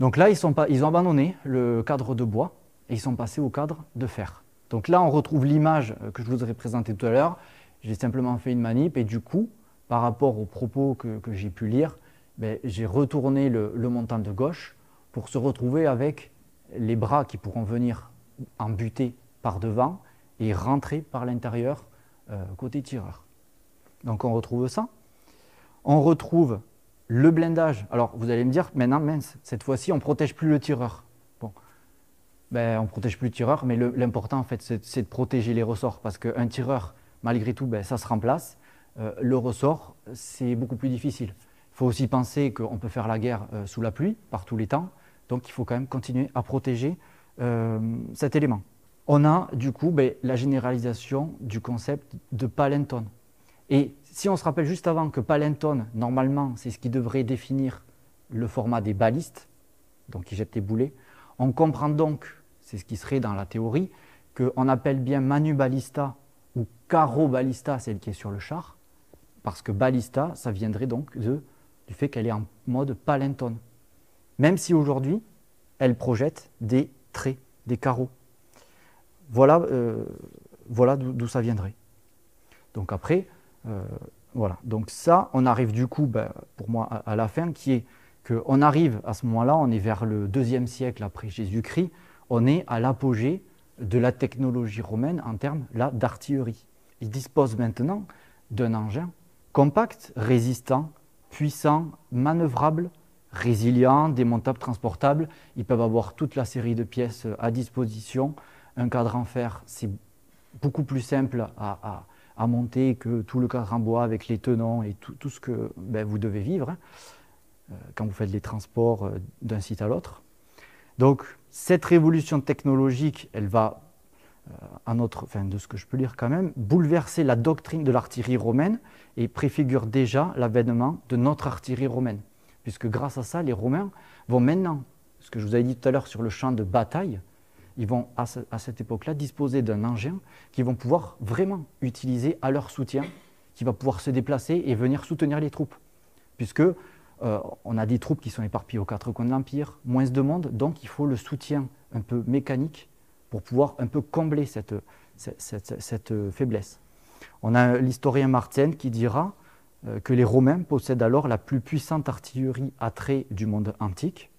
A: Donc là, ils, ont abandonné le cadre de bois et ils sont passés au cadre de fer. Donc là, on retrouve l'image que je vous ai présentée tout à l'heure. J'ai simplement fait une manip et du coup, par rapport aux propos que, j'ai pu lire, ben, j'ai retourné le, montant de gauche pour se retrouver avec les bras qui pourront venir en buter par devant et rentrer par l'intérieur euh, côté tireur. Donc on retrouve ça. On retrouve le blindage. Alors vous allez me dire, maintenant, mince, cette fois-ci, on ne protège plus le tireur. Bon, ben, on ne protège plus le tireur, mais l'important, en fait, c'est de protéger les ressorts, parce qu'un tireur, malgré tout, ben, ça se remplace. Euh, le ressort, c'est beaucoup plus difficile. Il faut aussi penser qu'on peut faire la guerre euh, sous la pluie, par tous les temps, donc il faut quand même continuer à protéger cet élément. On a du coup ben, la généralisation du concept de Palenton. Et si on se rappelle juste avant que Palenton, normalement, c'est ce qui devrait définir le format des balistes, donc qui jettent les boulets, on comprend donc, c'est ce qui serait dans la théorie, qu'on appelle bien Manu Balista ou Caro Balista, celle qui est sur le char, parce que balista, ça viendrait donc du fait qu'elle est en mode palenton. Même si aujourd'hui, elle projette des traits, des carreaux. Voilà, euh, voilà d'où ça viendrait. Donc après, euh, voilà. Donc ça, on arrive du coup, ben, pour moi, à, la fin, qui est qu'on arrive à ce moment-là, on est vers le deuxième siècle après Jésus-Christ, on est à l'apogée de la technologie romaine en termes d'artillerie. Ils disposent maintenant d'un engin Compact, résistant, puissant, manœuvrable, résilient, démontable, transportable. Ils peuvent avoir toute la série de pièces à disposition. Un cadre en fer, c'est beaucoup plus simple à, monter que tout le cadre en bois avec les tenons et tout, ce que ben, vous devez vivre hein, euh, quand vous faites les transports euh, d'un site à l'autre. Donc cette révolution technologique, elle va euh, enfin, de ce que je peux lire quand même, bouleverser la doctrine de l'artillerie romaine et préfigure déjà l'avènement de notre artillerie romaine. Puisque grâce à ça, les Romains vont maintenant, ce que je vous avais dit tout à l'heure sur le champ de bataille, ils vont à, cette époque-là disposer d'un engin qu'ils vont pouvoir vraiment utiliser à leur soutien, qui va pouvoir se déplacer et venir soutenir les troupes. Puisque euh, on a des troupes qui sont éparpillées aux quatre coins de l'Empire, moins de monde, donc il faut le soutien un peu mécanique pour pouvoir un peu combler cette, faiblesse. On a l'historien Martienne qui dira euh, que les Romains possèdent alors la plus puissante artillerie à trait du monde antique.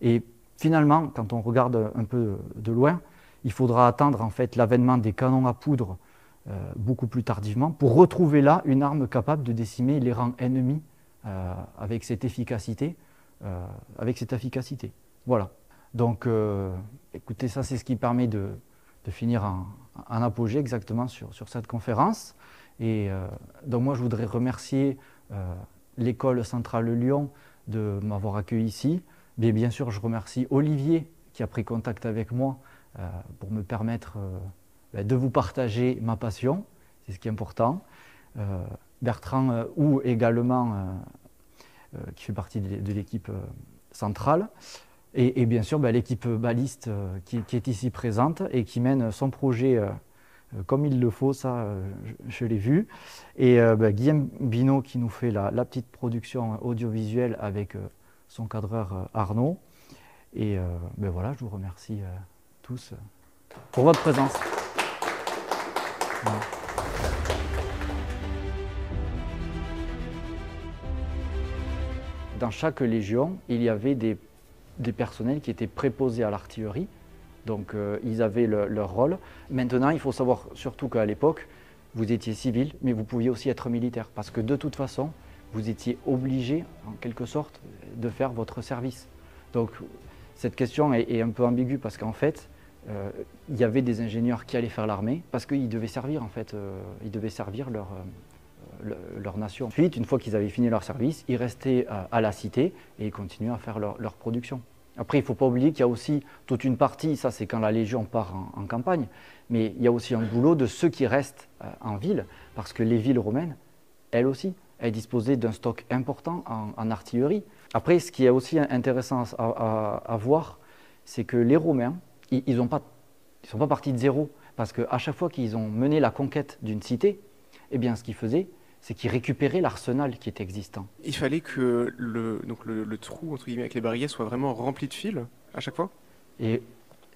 A: Et finalement, quand on regarde un peu de loin, il faudra attendre en fait l'avènement des canons à poudre euh, beaucoup plus tardivement pour retrouver là une arme capable de décimer les rangs ennemis euh, avec cette efficacité. avec cette efficacité. Voilà. Donc, écoutez, ça c'est ce qui permet de, finir en, apogée exactement sur, sur cette conférence. Et euh, donc moi, je voudrais remercier euh, l'école centrale Lyon de m'avoir accueilli ici. Mais bien sûr, je remercie Olivier qui a pris contact avec moi euh, pour me permettre ben, de vous partager ma passion. C'est ce qui est important. Bertrand ou également, qui fait partie de l'équipe centrale. Et, bien sûr, ben, l'équipe baliste qui, est ici présente et qui mène son projet euh, comme il le faut, ça, euh, je, l'ai vu. Et euh, bah, Guillaume Binot qui nous fait la, petite production audiovisuelle avec son cadreur Arnaud. Et ben voilà, je vous remercie tous pour votre présence. Dans chaque légion, il y avait des personnels qui étaient préposés à l'artillerie donc euh, ils avaient leur rôle. Maintenant, il faut savoir surtout qu'à l'époque, vous étiez civil, mais vous pouviez aussi être militaire, parce que de toute façon, vous étiez obligé, en quelque sorte, de faire votre service. Donc cette question est, un peu ambiguë, parce qu'en fait, euh, il y avait des ingénieurs qui allaient faire l'armée, parce qu'ils devaient servir, en fait, euh, ils devaient servir leur, leur nation. Ensuite, une fois qu'ils avaient fini leur service, ils restaient à la cité et ils continuaient à faire leur production. Après, il ne faut pas oublier qu'il y a aussi toute une partie, ça c'est quand la Légion part en, campagne, mais il y a aussi un boulot de ceux qui restent euh, en ville, parce que les villes romaines, elles aussi, elles disposaient d'un stock important en, artillerie. Après, ce qui est aussi intéressant à, voir, c'est que les Romains, ils ne sont pas partis de zéro, parce qu'à chaque fois qu'ils ont mené la conquête d'une cité, eh bien, ce qu'ils faisaient, c'est qu'ils récupéraient l'arsenal qui était existant.
B: Il fallait que le, donc le, trou entre guillemets avec les barilles soit vraiment rempli de fils à chaque fois?
A: Et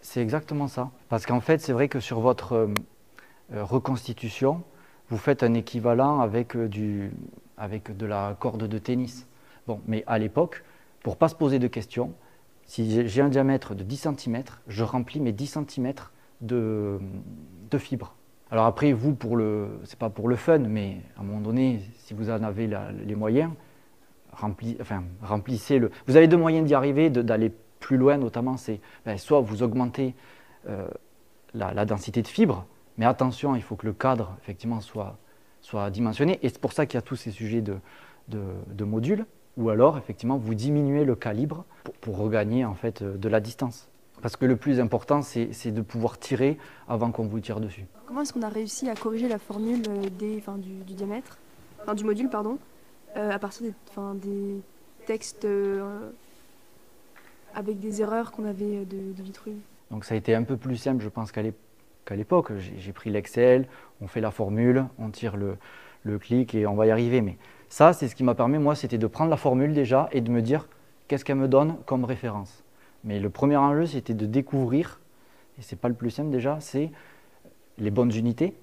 A: c'est exactement ça. Parce qu'en fait, c'est vrai que sur votre euh, reconstitution, vous faites un équivalent avec, euh, du, avec de la corde de tennis. Bon, mais à l'époque, pour ne pas se poser de questions, si j'ai un diamètre de 10 cm, je remplis mes 10 cm de, fibres. Alors après, vous, pour le, c'est pas pour le fun, mais à un moment donné, si vous en avez les moyens, remplissez le. Vous avez deux moyens d'y arriver, d'aller plus loin, notamment, c'est ben, soit vous augmentez euh, la, densité de fibres, mais attention, il faut que le cadre effectivement soit, soit dimensionné, et c'est pour ça qu'il y a tous ces sujets de, de, modules, ou alors effectivement vous diminuez le calibre pour, pour regagner en fait de la distance. Parce que le plus important, c'est de pouvoir tirer avant qu'on vous tire dessus.
C: Comment est-ce qu'on a réussi à corriger la formule euh, des, du, diamètre, enfin, du module, pardon, euh, à partir des, des textes euh, avec des erreurs qu'on avait de, de Vitruve
A: Donc ça a été un peu plus simple, je pense, qu'à l'époque. J'ai pris l'Excel, on fait la formule, on tire le, le clic et on va y arriver. Mais ça, c'est ce qui m'a permis, moi, c'était de prendre la formule déjà et de me dire qu'est-ce qu'elle me donne comme référence? Mais le premier enjeu, c'était de découvrir, et ce n'est pas le plus simple déjà, c'est les bonnes unités,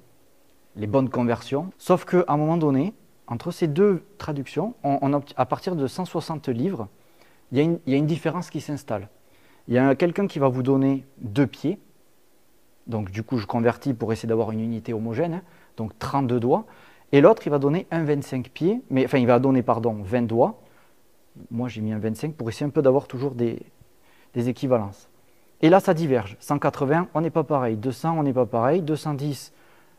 A: les bonnes conversions. Sauf qu'à un moment donné, entre ces deux traductions, on, à partir de 160 livres, il y, a une, différence qui s'installe. Il y a quelqu'un qui va vous donner deux pieds, donc du coup je convertis pour essayer d'avoir une unité homogène, hein. donc 32 doigts, et l'autre il va donner un 25 pieds, mais enfin il va donner pardon 20 doigts, moi j'ai mis un 25 pour essayer un peu d'avoir toujours des, équivalences. Et là, ça diverge. 180, on n'est pas pareil. 200, on n'est pas pareil. 210,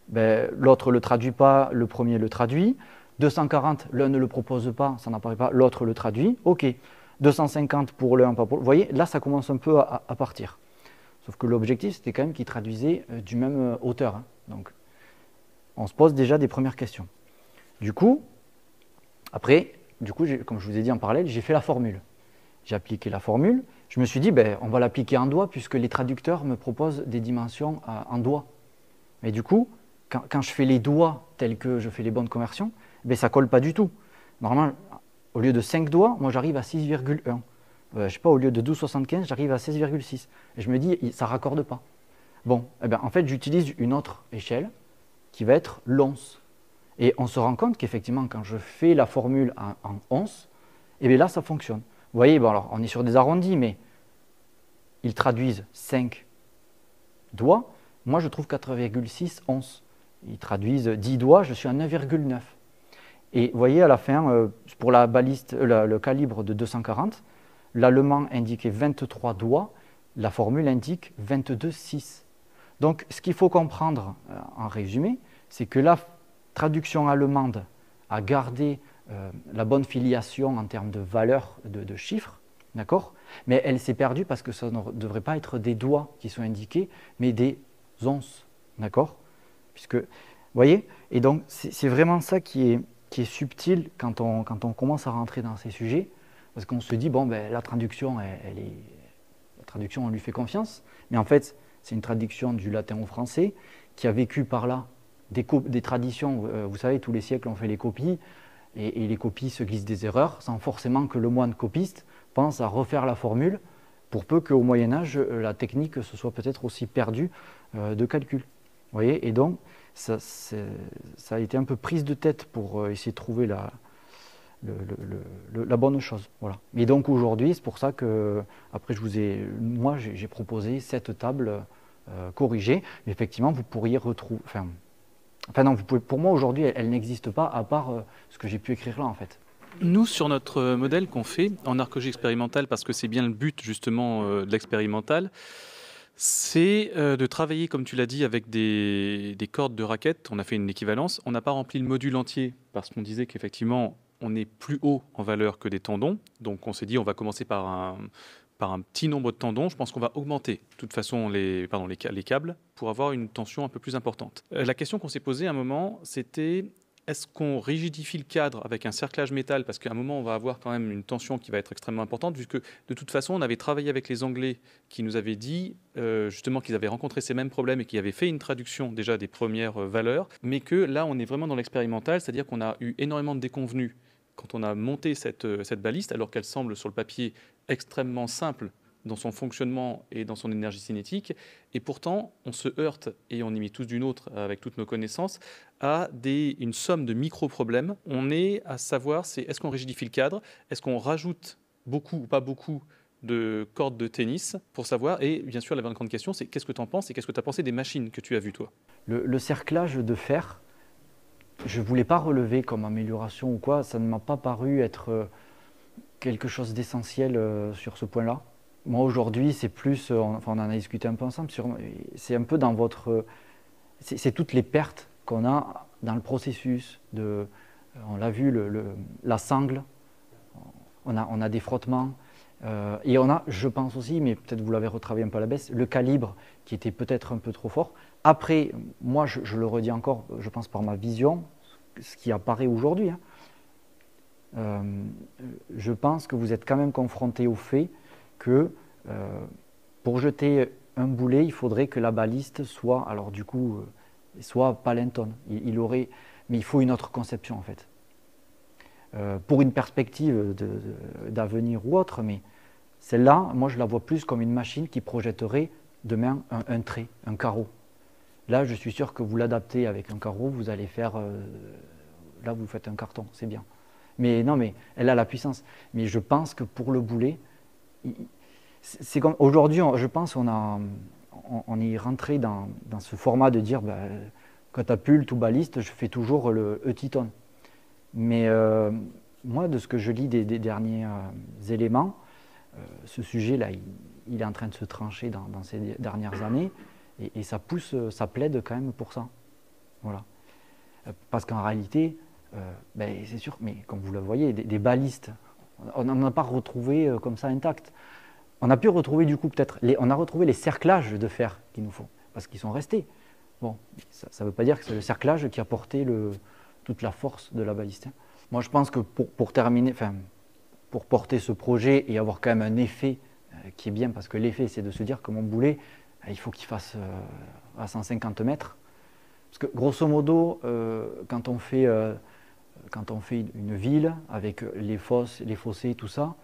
A: ben, l'autre ne le traduit pas, le premier le traduit. 240, l'un ne le propose pas, ça n'apparaît pas, l'autre le traduit. OK. 250 pour l'un, pas pour Vous voyez, là, ça commence un peu à, partir. Sauf que l'objectif, c'était quand même qu'il traduisait euh, du même euh, auteur. Hein. Donc, on se pose déjà des premières questions. Du coup, après, du coup, comme je vous ai dit en parallèle, j'ai fait la formule. J'ai appliqué la formule je me suis dit, ben, on va l'appliquer en doigt puisque les traducteurs me proposent des dimensions euh, en doigts. Mais du coup, quand, je fais les doigts tels que je fais les bonnes conversions, ben, ça colle pas du tout. Normalement, Au lieu de 5 doigts, moi j'arrive à 6,1. Euh, je sais pas, au lieu de 12,75, j'arrive à 16,6. Et je me dis, ça ne raccorde pas. Bon, eh bien, en fait, j'utilise une autre échelle qui va être l'once. Et on se rend compte qu'effectivement, quand je fais la formule en, once, eh bien là, ça fonctionne. Vous voyez, bon, alors, on est sur des arrondis, mais ils traduisent 5 doigts. Moi, je trouve 4,6 onces. Ils traduisent 10 doigts, je suis à 9,9. Et vous voyez, à la fin, euh, pour la baliste, euh, le calibre de 240, l'allemand indiquait 23 doigts, la formule indique 22,6. Donc, ce qu'il faut comprendre euh, en résumé, c'est que la traduction allemande a gardé euh, la bonne filiation en termes de valeur de, chiffres, d'accord? Mais elle s'est perdue parce que ça ne devrait pas être des doigts qui sont indiqués, mais des onces, d'accord? Puisque, vous voyez? Et donc, c'est vraiment ça qui est, qui est subtil quand on, quand on commence à rentrer dans ces sujets, parce qu'on se dit, bon, ben, la traduction, elle, est, la traduction, on lui fait confiance, mais en fait, c'est une traduction du latin au français qui a vécu par là des, des traditions. Euh, vous savez, tous les siècles, on fait les copies et, les copies se glissent des erreurs sans forcément que le moine copiste pense à refaire la formule pour peu qu'au Moyen Âge, euh, la technique se soit peut-être aussi perdue euh, de calcul. Vous voyez? Et donc, ça, a été un peu prise de tête pour essayer de trouver la, la bonne chose. Voilà. Et donc aujourd'hui, c'est pour ça que, après, je vous ai, moi, j'ai proposé cette table corrigée. Mais effectivement, vous pourriez retrouver, Enfin non, vous pouvez, pour moi aujourd'hui, elle, n'existe pas à part euh, ce que j'ai pu écrire là en fait.
D: Nous, sur notre euh, modèle qu'on fait en archéologie expérimentale, parce que c'est bien le but justement euh, de l'expérimental, c'est de travailler, comme tu l'as dit, avec des, des, cordes de raquettes. On a fait une équivalence. On n'a pas rempli le module entier parce qu'on disait qu'effectivement, on est plus haut en valeur que des tendons. Donc on s'est dit, on va commencer par un, petit nombre de tendons, je pense qu'on va augmenter de toute façon les, pardon, les, les câbles pour avoir une tension un peu plus importante. Euh, la question qu'on s'est posée à un moment, c'était est-ce qu'on rigidifie le cadre avec un cerclage métal? Parce qu'à un moment, on va avoir quand même une tension qui va être extrêmement importante, vu que de toute façon, on avait travaillé avec les Anglais qui nous avaient dit euh, justement qu'ils avaient rencontré ces mêmes problèmes et qui avaient fait une traduction déjà des premières euh, valeurs, mais que là, on est vraiment dans l'expérimental, c'est-à-dire qu'on a eu énormément de déconvenus quand on a monté cette, euh, cette baliste, alors qu'elle semble sur le papier extrêmement simple dans son fonctionnement et dans son énergie cinétique, et pourtant on se heurte, et on y met tous d'une autre avec toutes nos connaissances, à des, une somme de micro-problèmes. On est à savoir, c'est est-ce qu'on rigidifie le cadre, est-ce qu'on rajoute beaucoup ou pas beaucoup de cordes de tennis pour savoir, et bien sûr la grande question c'est qu'est-ce que tu en penses et qu'est-ce que tu as pensé des machines que tu as vues toi?
A: Le, le cerclage de fer, je ne voulais pas relever comme amélioration ou quoi, ça ne m'a pas paru être euh, quelque chose d'essentiel euh, sur ce point-là. Moi aujourd'hui, c'est plus, euh, enfin, on en a discuté un peu ensemble, c'est un peu dans votre, c'est toutes les pertes qu'on a dans le processus de, on l'a vu, la sangle, on a, on a des frottements, et on a, je pense aussi, mais peut-être vous l'avez retravaillé un peu à la baisse, le calibre qui était peut-être un peu trop fort. Après, moi, je, le redis encore, je pense par ma vision, ce qui apparaît aujourd'hui. Hein. Euh, je pense que vous êtes quand même confronté au fait que euh, pour jeter un boulet, il faudrait que la baliste soit, alors du coup, euh, soit Palenton. Il, aurait, mais il faut une autre conception en fait. pour une perspective d'avenir ou autre, mais celle-là, moi je la vois plus comme une machine qui projetterait demain un trait, un carreau. Là, je suis sûr que vous l'adaptez avec un carreau, vous allez faire. Euh, là, vous faites un carton, c'est bien. Mais non, mais elle a la puissance. Mais je pense que pour le boulet, c'est comme aujourd'hui, je pense a, on, est rentré dans, ce format de dire bah, catapulte ou baliste, je fais toujours le e-titon. Mais euh, moi, de ce que je lis des, derniers euh, éléments, ce sujet-là, il, est en train de se trancher dans ces dernières années. Et, ça pousse, euh, ça plaide quand même pour ça. Voilà. Euh, parce qu'en réalité, euh, ben, c'est sûr, mais comme vous le voyez, des, balistes, on n'en a pas retrouvé comme ça intact. On a pu retrouver du coup peut-être, on a retrouvé les cerclages de fer qu'il nous faut, parce qu'ils sont restés. Bon, ça ne veut pas dire que c'est le cerclage qui a porté toute la force de la baliste. Hein. Moi, je pense que pour, terminer, enfin, pour porter ce projet et avoir quand même un effet qui est bien, parce que l'effet, c'est de se dire que mon boulet, il faut qu'il fasse euh, à 150 mètres. Parce que grosso modo, euh, quand on fait quand on fait une ville avec les fosses, les fossés, tout ça,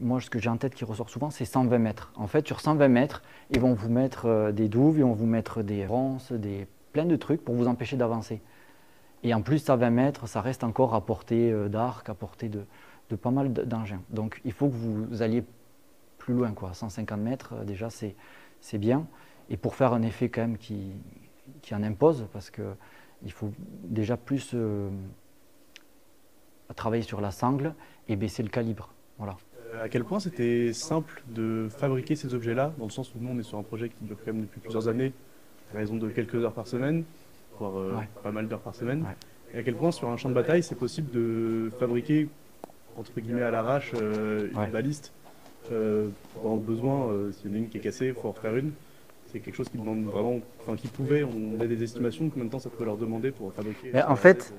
A: moi, ce que j'ai en tête qui ressort souvent, c'est 120 mètres. En fait, sur 120 mètres, ils vont vous mettre euh, des douves, ils vont vous mettre des ronces, des, plein de trucs pour vous empêcher d'avancer. Et en plus, à 20 mètres, ça reste encore à portée euh, d'arc, à portée de, de pas mal d'engins. Donc, il faut que vous alliez plus loin, quoi. 150 mètres, euh, déjà, c'est bien. Et pour faire un effet quand même qui, qui en impose, parce qu'il faut déjà plus travailler sur la sangle et baisser le calibre. Voilà.
E: Euh, à quel point c'était simple de fabriquer ces objets-là, dans le sens où nous on est sur un projet qui dure quand même depuis plusieurs années, à raison de quelques heures par semaine, voire euh, pas mal d'heures par semaine. Et à quel point sur un champ de bataille c'est possible de fabriquer entre guillemets à l'arrache euh, une baliste dans le besoin, s'il y en a une qui est cassée, il faut en refaire une. C'est quelque chose qui demande vraiment, enfin qui pouvait, on a des estimations combien de temps ça peut leur demander pour fabriquer.
A: en fait,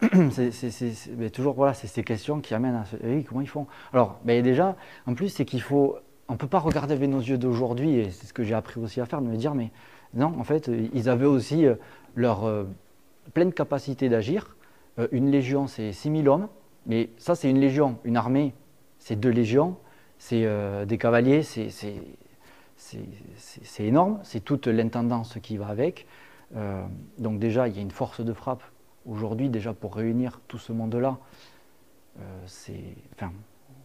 A: <clears throat> c'est toujours voilà, c'est ces questions qui amènent à ce, oui, comment ils font? Alors, ben déjà, en plus, c'est qu'il faut, on peut pas regarder avec nos yeux d'aujourd'hui, et c'est ce que j'ai appris aussi à faire, de me dire, mais non, en fait, ils avaient aussi euh, leur euh, pleine capacité d'agir. Euh, une légion, c'est 6000 hommes, mais ça, c'est une légion. Une armée, c'est deux légions, c'est des cavaliers, c'est énorme, c'est toute l'intendance qui va avec. donc déjà, il y a une force de frappe Aujourd'hui, déjà, pour réunir tout ce monde-là, euh, enfin,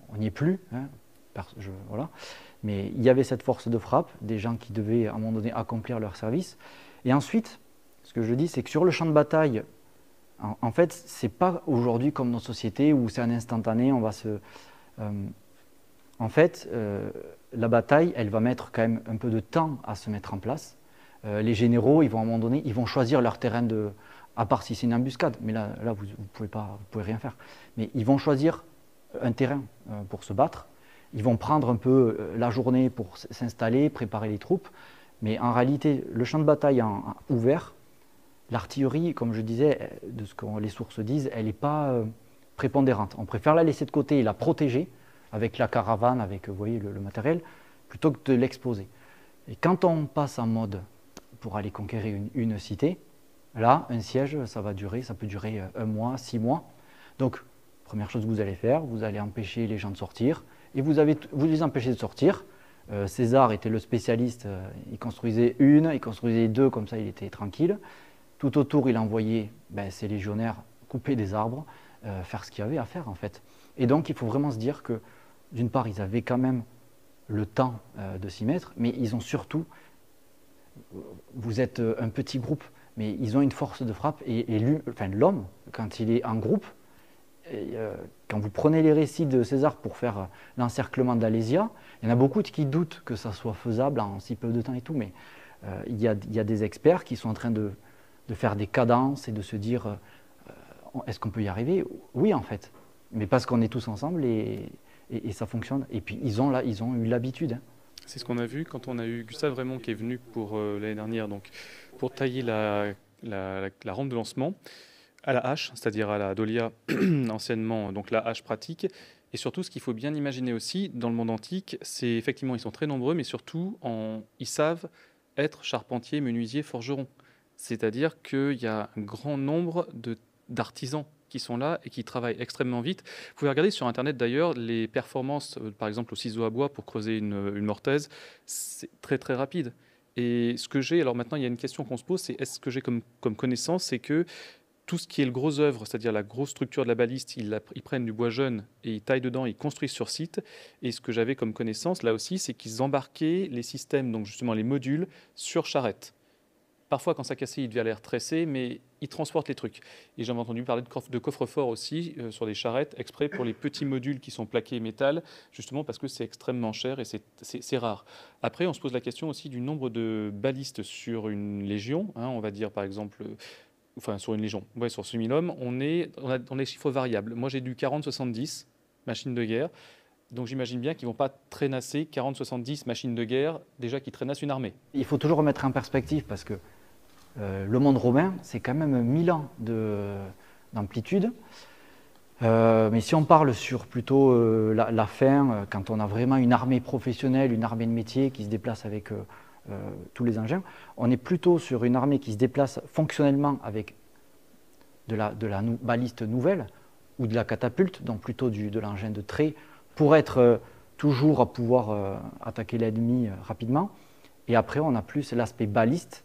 A: on n'y est plus. Hein, voilà. Mais il y avait cette force de frappe, des gens qui devaient à un moment donné accomplir leur service. Et ensuite, ce que je dis, c'est que sur le champ de bataille, en, fait, c'est pas aujourd'hui comme nos sociétés où c'est un instantané, on va se. Euh, en fait, euh, la bataille, elle va mettre quand même un peu de temps à se mettre en place. les généraux, ils vont à un moment donné, ils vont choisir leur terrain de, à part si c'est une embuscade, mais là, là vous ne pouvez, pouvez rien faire. Mais ils vont choisir un terrain euh, pour se battre, ils vont prendre un peu euh, la journée pour s'installer, préparer les troupes, mais en réalité, le champ de bataille en, ouvert, l'artillerie, comme je disais, de ce que les sources disent, elle n'est pas euh, prépondérante. On préfère la laisser de côté et la protéger avec la caravane, avec voyez, le, matériel, plutôt que de l'exposer. Et quand on passe en mode pour aller conquérir une cité, Là, un siège, ça va durer, ça peut durer euh, un mois, six mois. Donc, première chose que vous allez faire, vous allez empêcher les gens de sortir, et vous, avez, vous les empêchez de sortir. Euh, César était le spécialiste, euh, il construisait une, il construisait deux, comme ça il était tranquille. Tout autour, il envoyait ben, ses légionnaires couper des arbres, faire ce qu'il y avait à faire en fait. Et donc, il faut vraiment se dire que, d'une part, ils avaient quand même le temps de s'y mettre, mais ils ont surtout, vous êtes un petit groupe, mais ils ont une force de frappe. Et, l'homme, quand il est en groupe, euh, quand vous prenez les récits de César pour faire euh, l'encerclement d'Alésia, il y en a beaucoup qui doutent que ça soit faisable en si peu de temps et tout, mais euh, il, y a, des experts qui sont en train de, faire des cadences et de se dire est-ce qu'on peut y arriver? Oui, en fait, mais parce qu'on est tous ensemble et, ça fonctionne. Et puis ils ont, là, ils ont eu l'habitude. Hein.
D: C'est ce qu'on a vu quand on a eu Gustave Raymond qui est venu pour l'année dernière. Donc pour tailler la, rampe de lancement à la hache, c'est-à-dire à la dolia <clears throat> anciennement, donc la hache pratique. Et surtout, ce qu'il faut bien imaginer aussi dans le monde antique, c'est effectivement, ils sont très nombreux, mais surtout, ils savent être charpentiers, menuisiers, forgerons. C'est-à-dire qu'il y a un grand nombre d'artisans qui sont là et qui travaillent extrêmement vite. Vous pouvez regarder sur Internet d'ailleurs les performances, euh, par exemple au ciseau à bois pour creuser une, mortaise, c'est très très rapide. Et ce que j'ai, alors maintenant il y a une question qu'on se pose, c'est est-ce que j'ai comme, comme connaissance, c'est que tout ce qui est le gros œuvre, c'est-à-dire la grosse structure de la baliste, ils, prennent du bois jeune et ils taillent dedans, ils construisent sur site. Et ce que j'avais comme connaissance là aussi, c'est qu'ils embarquaient les systèmes, donc justement les modules, sur charrette. Parfois, quand ça cassait, il devait l'air tressé, mais il transporte les trucs. Et j'avais entendu parler de, coffre, de coffre-fort aussi euh, sur des charrettes, exprès pour les petits modules qui sont plaqués métal, justement parce que c'est extrêmement cher et c'est rare. Après, on se pose la question aussi du nombre de balistes sur une légion. Hein, on va dire par exemple, euh, enfin sur une légion, ouais, sur 6000 hommes, on, est, on, a, on a des chiffres variables. Moi, j'ai du 40-70 machines de guerre. Donc j'imagine bien qu'ils ne vont pas traînasser 40-70 machines de guerre déjà qui traînassent une armée.
A: Il faut toujours remettre en perspective parce que euh, le monde romain, c'est quand même 1000 ans d'amplitude. Euh, mais si on parle sur plutôt euh, la, fin, quand on a vraiment une armée professionnelle, une armée de métier qui se déplace avec tous les engins, on est plutôt sur une armée qui se déplace fonctionnellement avec de la, baliste nouvelle ou de la catapulte, donc plutôt de l'engin de trait, pour être toujours à pouvoir attaquer l'ennemi rapidement. Et après, on a plus l'aspect baliste,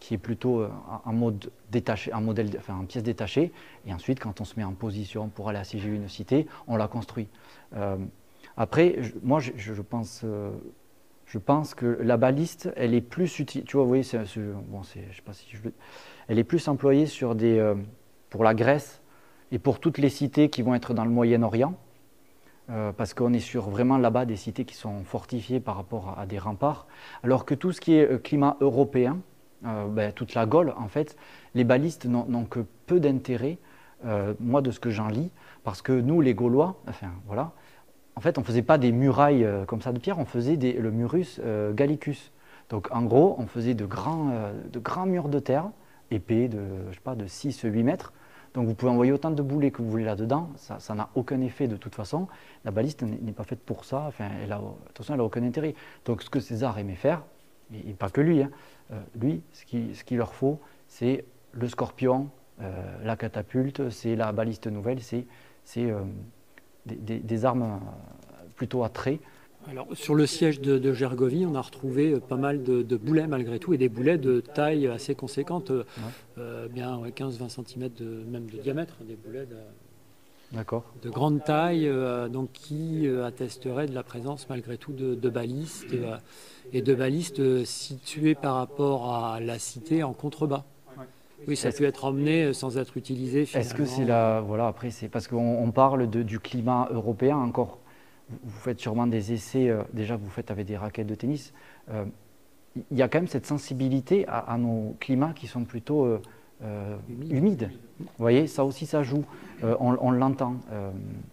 A: qui est plutôt en mode détaché, en modèle, enfin en pièce détachée. Et ensuite, quand on se met en position pour aller assiéger une cité, on la construit. après, moi, je, pense, je pense que la baliste, elle est plus. Tu vois, vous voyez, bon, je sais pas si je elle est plus employée sur des, pour la Grèce et pour toutes les cités qui vont être dans le Moyen-Orient, euh, parce qu'on est sur vraiment là-bas des cités qui sont fortifiées par rapport à, des remparts, alors que tout ce qui est euh, climat européen, euh, ben, toute la Gaule, en fait, les balistes n'ont que peu d'intérêt, moi de ce que j'en lis, parce que nous, les Gaulois, enfin voilà, en fait, on ne faisait pas des murailles comme ça de pierre, on faisait des, le murus gallicus. Donc en gros, on faisait de grands, de grands murs de terre, épais de, je sais pas, de 6-8 mètres, donc vous pouvez envoyer autant de boulets que vous voulez là-dedans, ça n'a aucun effet de toute façon. La baliste n'est pas faite pour ça, enfin, elle a, de toute façon, elle n'a aucun intérêt. Donc ce que César aimait faire, et, pas que lui, hein, euh, lui, ce qu'il ce leur faut, c'est le scorpion, euh, la catapulte, c'est la baliste nouvelle, c'est euh, des, des, armes plutôt à trait
F: alors, sur le siège de, Gergovie, on a retrouvé pas mal de, boulets malgré tout, et des boulets de taille assez conséquente, euh, bien 15-20 cm de, même de diamètre, des boulets de, de grande taille, donc qui attesteraient de la présence malgré tout de, balistes, et, de balistes situés par rapport à la cité en contrebas. Oui, ça a pu être emmené sans être utilisé.
A: Est-ce que c'est la. Voilà, après, c'est parce qu'on parle du climat européen encore vous faites sûrement des essais, euh, déjà vous faites avec des raquettes de tennis, euh, il y a quand même cette sensibilité à, nos climats qui sont plutôt euh, humides. Vous voyez, ça aussi ça joue, on, l'entend.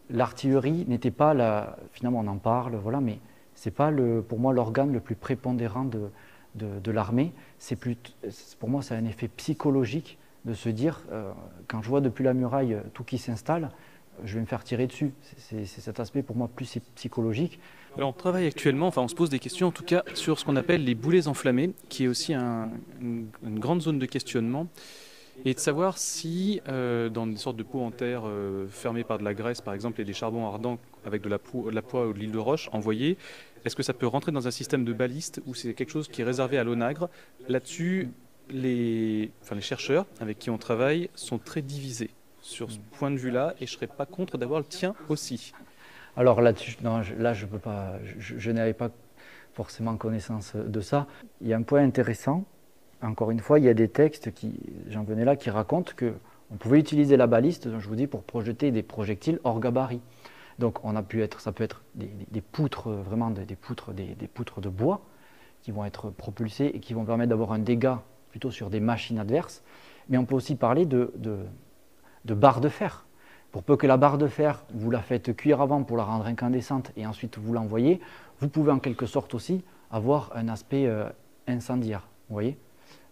A: L'artillerie n'était pas, la, finalement on en parle, voilà, mais ce n'est pas le, pour moi l'organe le plus prépondérant de, de, l'armée. C'est pour moi c'est un effet psychologique de se dire, quand je vois depuis la muraille tout qui s'installe, je vais me faire tirer dessus. C'est cet aspect pour moi plus psychologique.
D: on travaille actuellement, enfin on se pose des questions en tout cas sur ce qu'on appelle les boulets enflammés, qui est aussi une, grande zone de questionnement, et de savoir si euh, dans des sortes de pots en terre euh, fermés par de la graisse par exemple et des charbons ardents avec de la, poix ou de l'île de roche envoyée, est-ce que ça peut rentrer dans un système de baliste ou c'est quelque chose qui est réservé à l'onagre? Là-dessus, les, chercheurs avec qui on travaille sont très divisés sur ce point de vue-là et je ne serais pas contre d'avoir le tien aussi.
A: Alors là, non, là je peux pas, je, n'avais pas forcément connaissance de ça. Il y a un point intéressant. Encore une fois, il y a des textes qui, j'en venais là, qui racontent que on pouvait utiliser la baliste, je vous dis, pour projeter des projectiles hors gabarit. Donc on a pu être, ça peut être des, poutres, vraiment des, poutres, des, poutres de bois qui vont être propulsées et qui vont permettre d'avoir un dégât plutôt sur des machines adverses. Mais on peut aussi parler de, de barre de fer. Pour peu que la barre de fer, vous la faites cuire avant pour la rendre incandescente et ensuite vous l'envoyez, vous pouvez en quelque sorte aussi avoir un aspect euh, incendiaire. Vous voyez?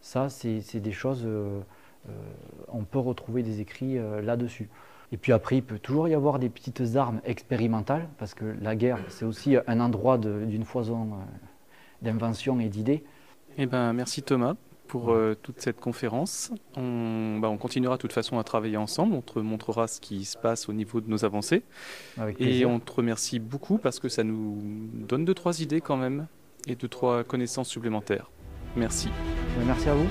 A: Ça, c'est des choses, euh, euh, on peut retrouver des écrits là-dessus. Et puis après, il peut toujours y avoir des petites armes expérimentales, parce que la guerre, c'est aussi un endroit d'une foison d'inventions et d'idées.
D: Eh ben, merci Thomas pour euh, toute cette conférence. On, bah, on, continuera de toute façon à travailler ensemble. On te montrera ce qui se passe au niveau de nos avancées. et on te remercie beaucoup parce que ça nous donne deux, trois idées quand même et deux, trois connaissances supplémentaires. Merci.
A: Merci à vous.